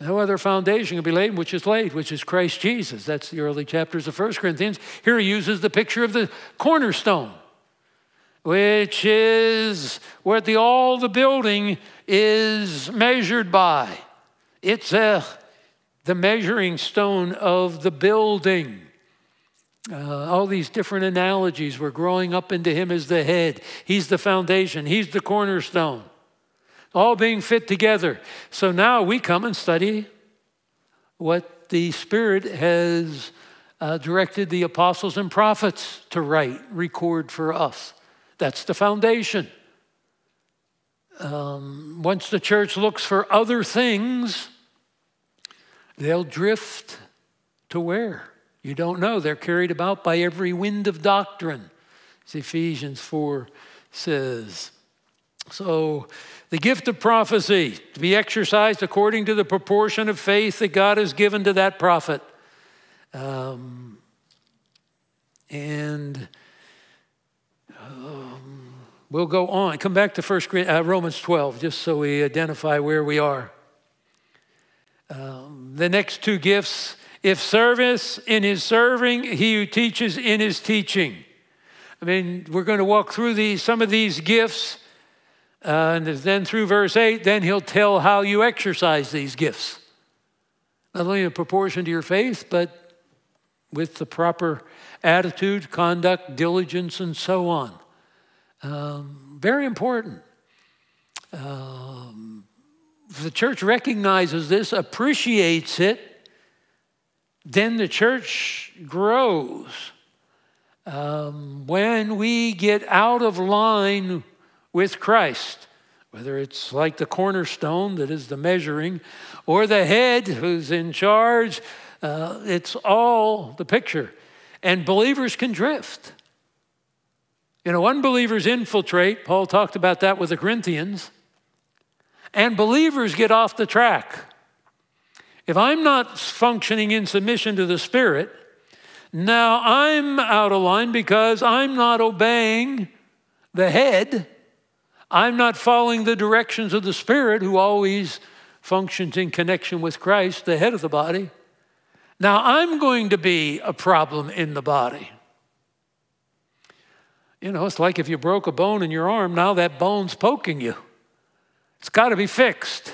No other foundation can be laid which is laid, which is Christ Jesus. That's the early chapters of 1 Corinthians. Here he uses the picture of the cornerstone, which is what the, all the building is measured by. It's a, the measuring stone of the building. Uh, all these different analogies. We're growing up into him as the head. He's the foundation, he's the cornerstone all being fit together. So now we come and study what the Spirit has uh, directed the apostles and prophets to write, record for us. That's the foundation. Um, once the church looks for other things, they'll drift to where? You don't know. They're carried about by every wind of doctrine, as Ephesians 4 says. So the gift of prophecy to be exercised according to the proportion of faith that God has given to that prophet. Um, and um, we'll go on. Come back to First uh, Romans 12, just so we identify where we are. Um, the next two gifts if service in his serving, he who teaches in his teaching. I mean, we're going to walk through these, some of these gifts and then through verse 8, then he'll tell how you exercise these gifts. Not only in proportion to your faith, but with the proper attitude, conduct, diligence, and so on. Um, very important. Um, the church recognizes this, appreciates it, then the church grows. Um, when we get out of line with Christ, whether it's like the cornerstone that is the measuring, or the head who's in charge. Uh, it's all the picture. And believers can drift. You know, unbelievers infiltrate. Paul talked about that with the Corinthians. And believers get off the track. If I'm not functioning in submission to the Spirit, now I'm out of line because I'm not obeying the head I'm not following the directions of the Spirit who always functions in connection with Christ, the head of the body. Now I'm going to be a problem in the body. You know, it's like if you broke a bone in your arm, now that bone's poking you. It's got to be fixed.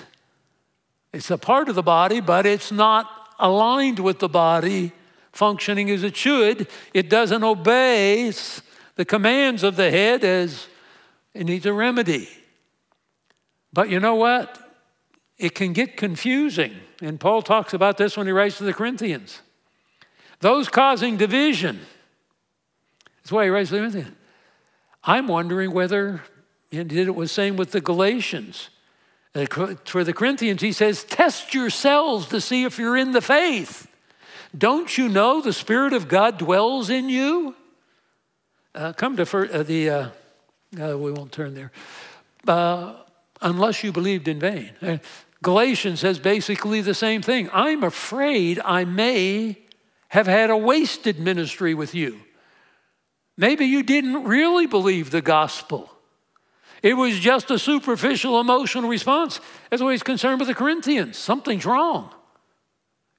It's a part of the body, but it's not aligned with the body, functioning as it should. It doesn't obey the commands of the head as it needs a remedy. But you know what? It can get confusing. And Paul talks about this when he writes to the Corinthians. Those causing division. That's why he writes to the Corinthians. I'm wondering whether, and did it was same with the Galatians. For the Corinthians, he says, test yourselves to see if you're in the faith. Don't you know the Spirit of God dwells in you? Uh, come to for, uh, the uh, uh, we won't turn there. Uh, unless you believed in vain. Uh, Galatians says basically the same thing. I'm afraid I may have had a wasted ministry with you. Maybe you didn't really believe the gospel. It was just a superficial emotional response. That's why he's concerned with the Corinthians. Something's wrong.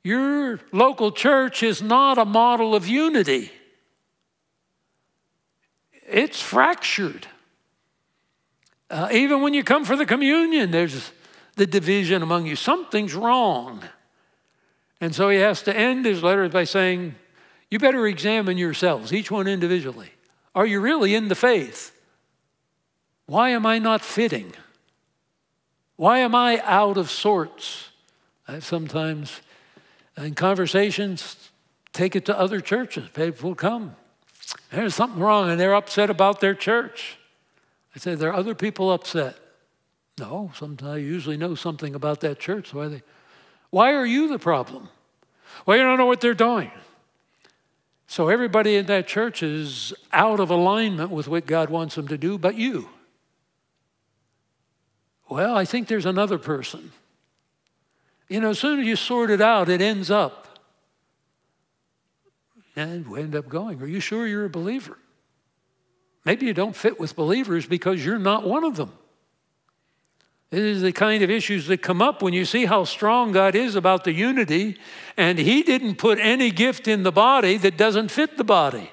Your local church is not a model of unity, it's fractured. Uh, even when you come for the communion, there's the division among you. Something's wrong. And so he has to end his letter by saying, You better examine yourselves, each one individually. Are you really in the faith? Why am I not fitting? Why am I out of sorts? I've sometimes, in conversations, take it to other churches. People come. There's something wrong, and they're upset about their church. I say, there are other people upset. No, sometimes I usually know something about that church. Why they? Why are you the problem? Well, you don't know what they're doing. So everybody in that church is out of alignment with what God wants them to do, but you. Well, I think there's another person. You know, as soon as you sort it out, it ends up. And we end up going, Are you sure you're a believer? Maybe you don't fit with believers because you're not one of them. This is the kind of issues that come up when you see how strong God is about the unity, and He didn't put any gift in the body that doesn't fit the body.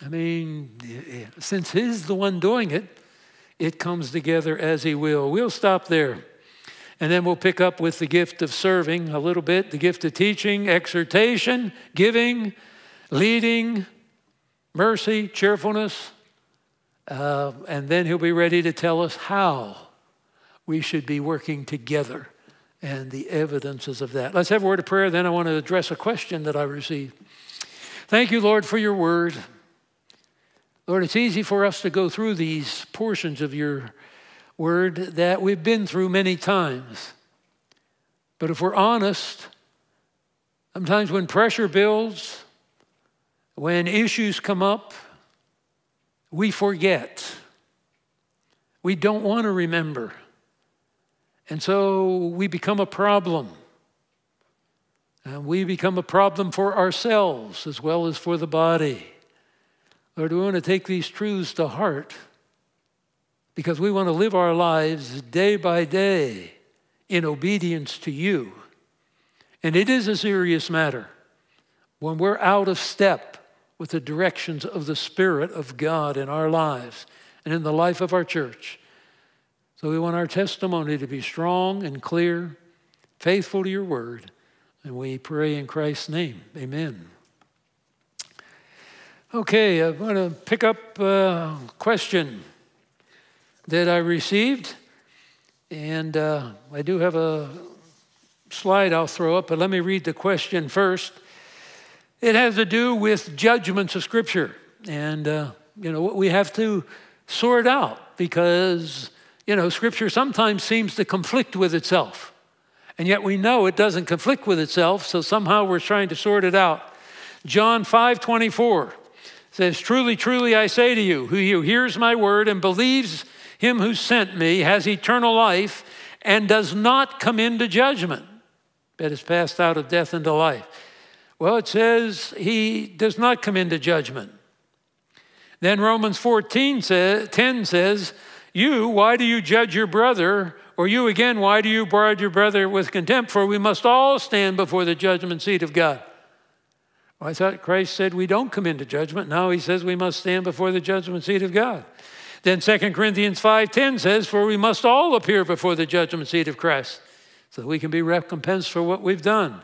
I mean, since He's the one doing it, it comes together as He will. We'll stop there. And then we'll pick up with the gift of serving a little bit, the gift of teaching, exhortation, giving, leading, mercy, cheerfulness. Uh, and then he'll be ready to tell us how we should be working together and the evidences of that. Let's have a word of prayer. Then I want to address a question that I received. Thank you, Lord, for your word. Lord, it's easy for us to go through these portions of your word that we've been through many times. But if we're honest, sometimes when pressure builds, when issues come up, we forget. We don't want to remember. And so we become a problem. And we become a problem for ourselves as well as for the body. Lord, we want to take these truths to heart because we want to live our lives day by day in obedience to you. And it is a serious matter when we're out of step with the directions of the Spirit of God in our lives and in the life of our church. So we want our testimony to be strong and clear, faithful to your word. And we pray in Christ's name. Amen. Okay, I want to pick up a question that I received. And uh, I do have a slide I'll throw up, but let me read the question first. It has to do with judgments of Scripture. And, uh, you know, we have to sort out because, you know, Scripture sometimes seems to conflict with itself. And yet we know it doesn't conflict with itself, so somehow we're trying to sort it out. John 5 24 says, Truly, truly, I say to you, who hears my word and believes him who sent me has eternal life and does not come into judgment, but is passed out of death into life. Well, it says he does not come into judgment. Then Romans 14 says, 10 says, You, why do you judge your brother? Or you again, why do you regard your brother with contempt? For we must all stand before the judgment seat of God. Well, I thought Christ said we don't come into judgment. Now he says we must stand before the judgment seat of God. Then 2 Corinthians 5:10 says, For we must all appear before the judgment seat of Christ, so that we can be recompensed for what we've done.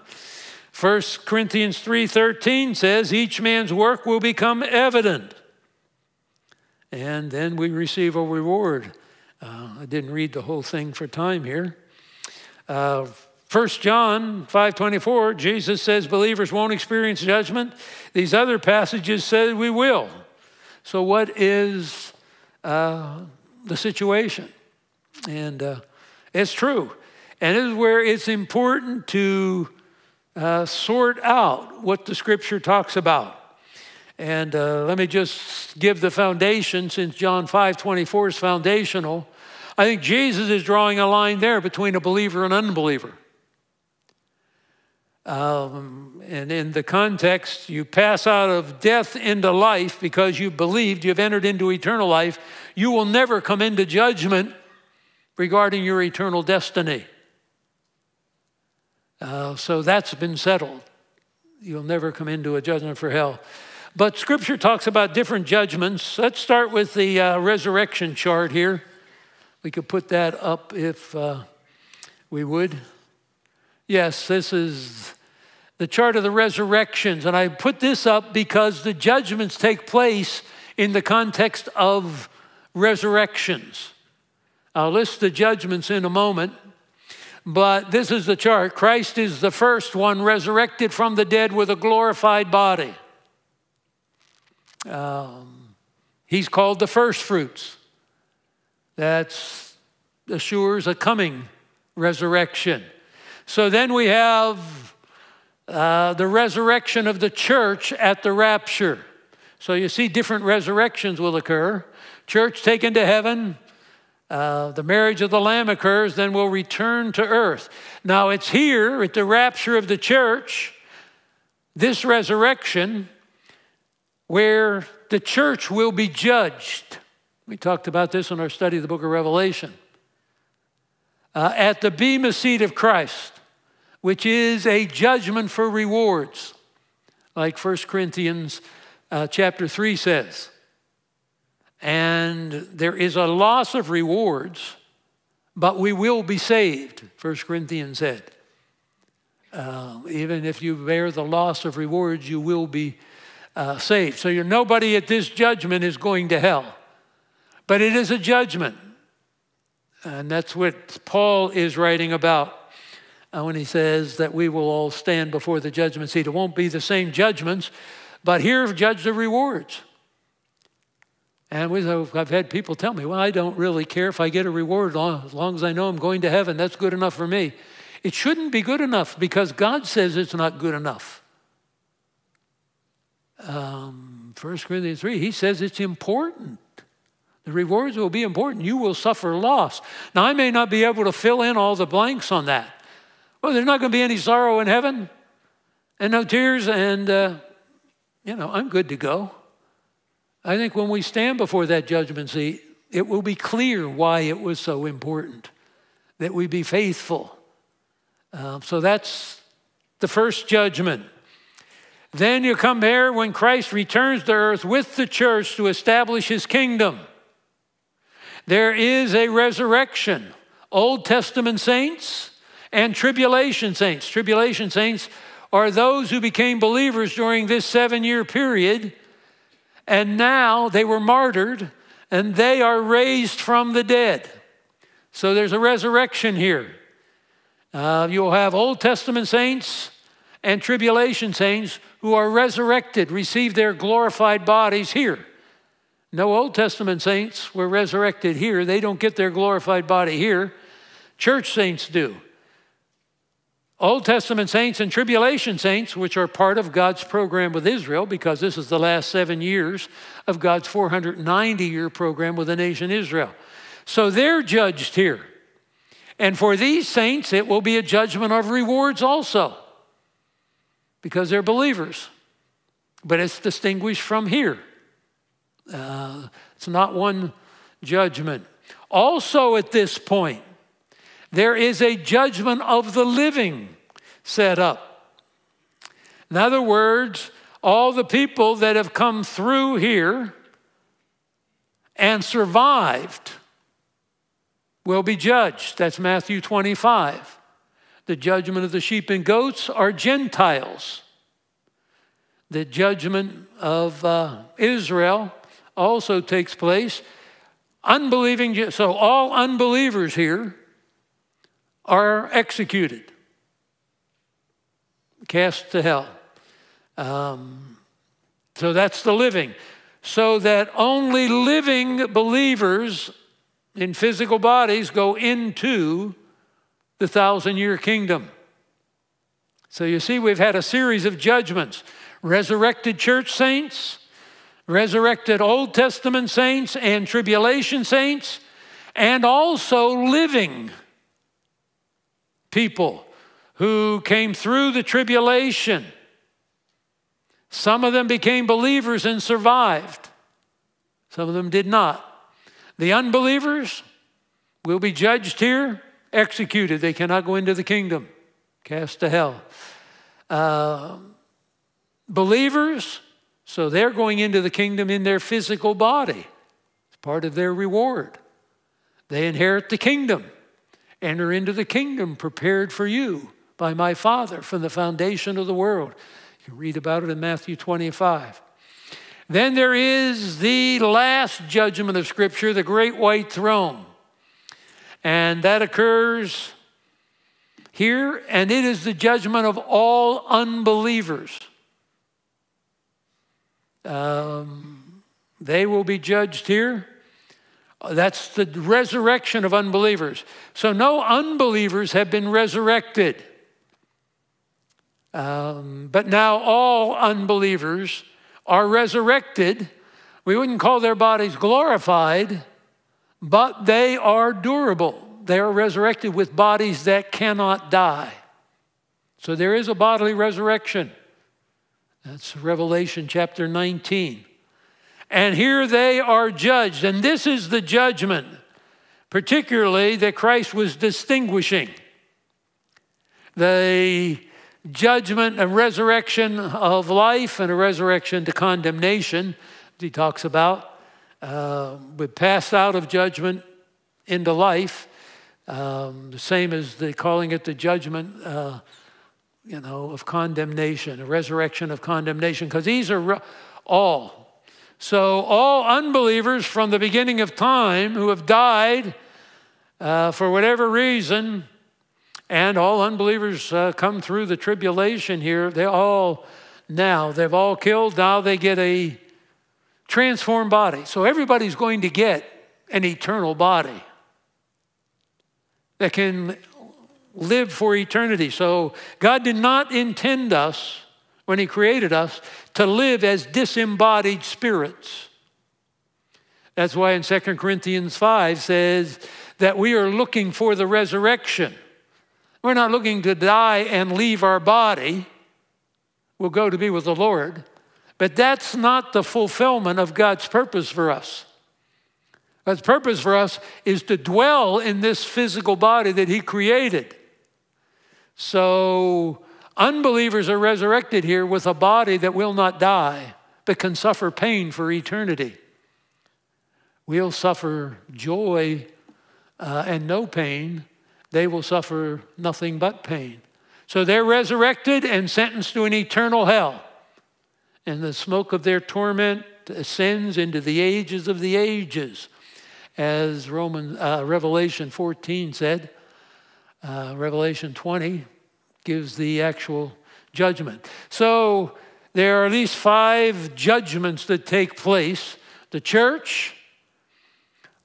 1 Corinthians 3:13 says, Each man's work will become evident. And then we receive a reward. Uh, I didn't read the whole thing for time here. Uh, 1 John 5:24, Jesus says believers won't experience judgment. These other passages say we will. So what is uh, the situation? And uh, it's true. And this is where it's important to uh, sort out what the scripture talks about. And uh, let me just give the foundation since John 5 24 is foundational. I think Jesus is drawing a line there between a believer and unbeliever. Um, and in the context, you pass out of death into life because you believed you've entered into eternal life. You will never come into judgment regarding your eternal destiny. Uh, so that's been settled. You'll never come into a judgment for hell. But Scripture talks about different judgments. Let's start with the uh, resurrection chart here. We could put that up if uh, we would. Yes, this is the chart of the resurrections. And I put this up because the judgments take place in the context of resurrections. I'll list the judgments in a moment, but this is the chart. Christ is the first one resurrected from the dead with a glorified body. Um, he's called the first fruits. That assures a coming resurrection. So then we have uh, the resurrection of the church at the rapture. So you see, different resurrections will occur. Church taken to heaven, uh, the marriage of the Lamb occurs, then we'll return to earth. Now it's here at the rapture of the church, this resurrection, where the church will be judged. We talked about this in our study of the book of Revelation. Uh, at the Bema seat of Christ, which is a judgment for rewards, like 1 Corinthians uh, chapter 3 says. And there is a loss of rewards, but we will be saved, 1 Corinthians said. Uh, even if you bear the loss of rewards, you will be uh, saved. So nobody at this judgment is going to hell. But it is a judgment. And that's what Paul is writing about uh, when he says that we will all stand before the judgment seat. It won't be the same judgments, but here judge the rewards. And I've had people tell me, well, I don't really care if I get a reward as long as I know I'm going to heaven. That's good enough for me. It shouldn't be good enough because God says it's not good enough. Um, 1 Corinthians 3, he says it's important. The rewards will be important. You will suffer loss. Now, I may not be able to fill in all the blanks on that. Well, there's not going to be any sorrow in heaven and no tears, and, uh, you know, I'm good to go. I think when we stand before that judgment seat, it will be clear why it was so important that we be faithful. Um, so that's the first judgment. Then you come here when Christ returns to earth with the church to establish his kingdom. There is a resurrection. Old Testament saints and tribulation saints. Tribulation saints are those who became believers during this seven year period and now they were martyred and they are raised from the dead. So there's a resurrection here. Uh, you'll have Old Testament saints and tribulation saints who are resurrected, receive their glorified bodies here. No Old Testament saints were resurrected here. They don't get their glorified body here. Church saints do. Old Testament saints and tribulation saints, which are part of God's program with Israel, because this is the last seven years of God's 490 year program with the nation Israel. So they're judged here. And for these saints, it will be a judgment of rewards also, because they're believers. But it's distinguished from here. Uh, it's not one judgment. Also, at this point, there is a judgment of the living set up. In other words, all the people that have come through here and survived will be judged. That's Matthew 25. The judgment of the sheep and goats are Gentiles. The judgment of uh, Israel also takes place. Unbelieving, so all unbelievers here are executed, cast to hell. Um, so that's the living. So that only living believers in physical bodies go into the thousand year kingdom. So you see, we've had a series of judgments resurrected church saints, resurrected Old Testament saints, and tribulation saints, and also living people who came through the tribulation. Some of them became believers and survived, some of them did not. The unbelievers will be judged here, executed. They cannot go into the kingdom, cast to hell. Uh, believers, so they're going into the kingdom in their physical body. It's part of their reward. They inherit the kingdom, enter into the kingdom prepared for you by my Father from the foundation of the world. You read about it in Matthew 25. Then there is the last judgment of Scripture, the great white throne. And that occurs here, and it is the judgment of all unbelievers. Um, they will be judged here. That's the resurrection of unbelievers. So, no unbelievers have been resurrected. Um, but now all unbelievers are resurrected. We wouldn't call their bodies glorified, but they are durable. They are resurrected with bodies that cannot die. So there is a bodily resurrection. That's Revelation chapter 19. And here they are judged. And this is the judgment, particularly that Christ was distinguishing. The judgment and resurrection of life and a resurrection to condemnation, he talks about. Uh, we passed out of judgment into life, um, the same as the calling it the judgment, uh, you know, of condemnation, a resurrection of condemnation, because these are re- all. So all unbelievers from the beginning of time who have died uh, for whatever reason and all unbelievers uh, come through the tribulation here. They all now, they've all killed. Now they get a transformed body. So everybody's going to get an eternal body that can live for eternity. So God did not intend us, when He created us, to live as disembodied spirits. That's why in 2 Corinthians 5 says that we are looking for the resurrection we're not looking to die and leave our body. We'll go to be with the Lord. But that's not the fulfillment of God's purpose for us. God's purpose for us is to dwell in this physical body that He created. So, unbelievers are resurrected here with a body that will not die, but can suffer pain for eternity. We'll suffer joy uh, and no pain they will suffer nothing but pain. So they're resurrected and sentenced to an eternal hell. And the smoke of their torment ascends into the ages of the ages. As Roman, uh, Revelation 14 said, uh, Revelation 20 gives the actual judgment. So there are at least five judgments that take place the church,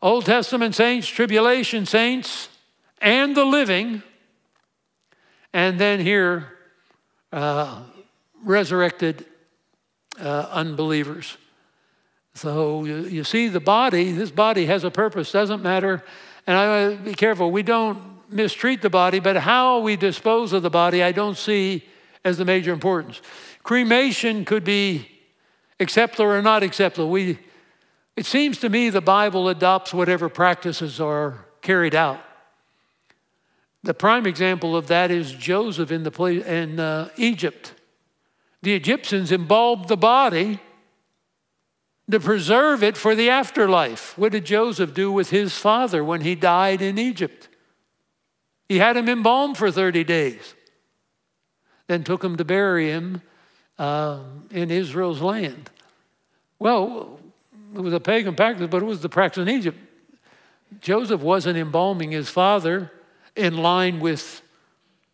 Old Testament saints, tribulation saints, and the living, and then here, uh, resurrected uh, unbelievers. So you, you, see, the body, this body has a purpose, doesn't matter. And I be careful, we don't mistreat the body, but how we dispose of the body, I don't see as the major importance. Cremation could be acceptable or not acceptable. We, it seems to me the Bible adopts whatever practices are carried out. The prime example of that is Joseph in, the place, in uh, Egypt. The Egyptians embalmed the body to preserve it for the afterlife. What did Joseph do with his father when he died in Egypt? He had him embalmed for 30 days, then took him to bury him um, in Israel's land. Well, it was a pagan practice, but it was the practice in Egypt. Joseph wasn't embalming his father in line with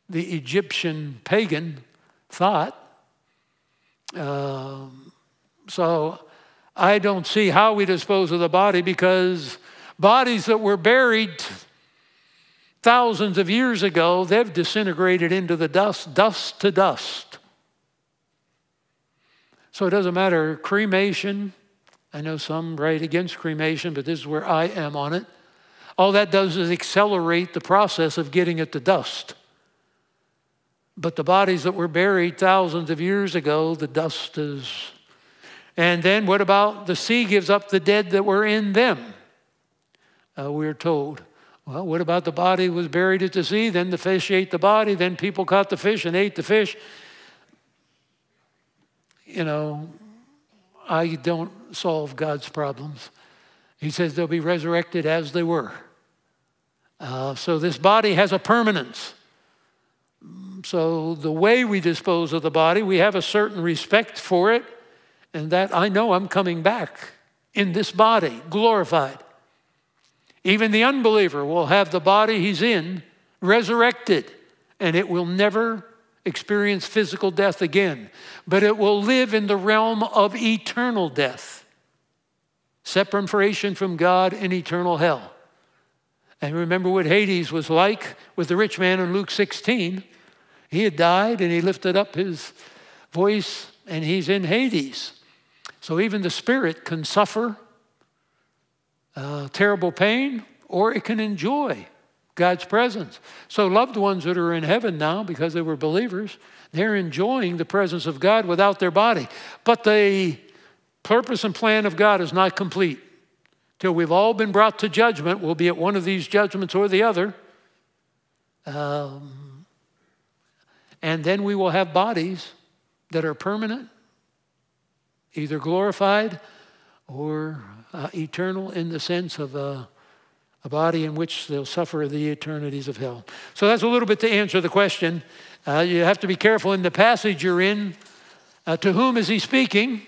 the Egyptian pagan thought. Um, so I don't see how we dispose of the body because bodies that were buried thousands of years ago, they've disintegrated into the dust, dust to dust. So it doesn't matter cremation. I know some write against cremation, but this is where I am on it. All that does is accelerate the process of getting it to dust. But the bodies that were buried thousands of years ago, the dust is. And then what about the sea gives up the dead that were in them? Uh, we're told. Well, what about the body was buried at the sea? Then the fish ate the body. Then people caught the fish and ate the fish. You know, I don't solve God's problems. He says they'll be resurrected as they were Uh, so this body has a permanence. So the way we dispose of the body, we have a certain respect for it, and that I know I'm coming back in this body, glorified. Even the unbeliever will have the body he's in resurrected, and it will never experience physical death again, but it will live in the realm of eternal death, separation from God in eternal hell. And remember what Hades was like with the rich man in Luke 16. He had died and he lifted up his voice and he's in Hades. So even the spirit can suffer uh, terrible pain or it can enjoy God's presence. So, loved ones that are in heaven now because they were believers, they're enjoying the presence of God without their body. But the purpose and plan of God is not complete. Till we've all been brought to judgment, we'll be at one of these judgments or the other. Um, and then we will have bodies that are permanent, either glorified or uh, eternal in the sense of a, a, body in which they'll suffer the eternities of hell. So that's a little bit to answer the question. Uh, you have to be careful in the passage you're in. Uh, to whom is he speaking?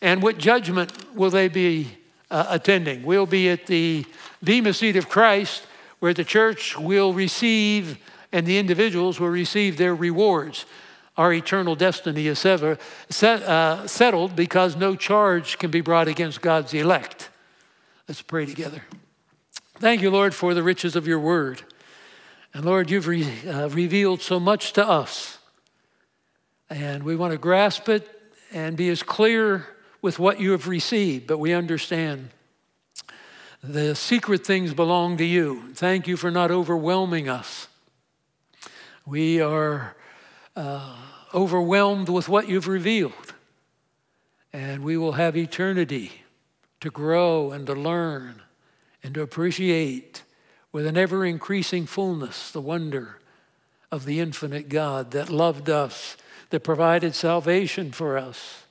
And what judgment will they be uh, attending? We'll be at the Bema seat of Christ, where the church will receive and the individuals will receive their rewards our eternal destiny is ever set, uh, settled because no charge can be brought against God's elect. Let's pray together. Thank you, Lord, for the riches of your word. And Lord, you've re, uh, revealed so much to us. And we want to grasp it and be as clear with what you have received, but we understand the secret things belong to you. Thank you for not overwhelming us. We are uh, overwhelmed with what you've revealed. And we will have eternity to grow and to learn and to appreciate with an ever increasing fullness the wonder of the infinite God that loved us, that provided salvation for us,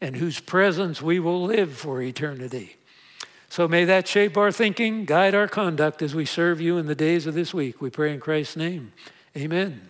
and whose presence we will live for eternity. So may that shape our thinking, guide our conduct as we serve you in the days of this week. We pray in Christ's name. Amen.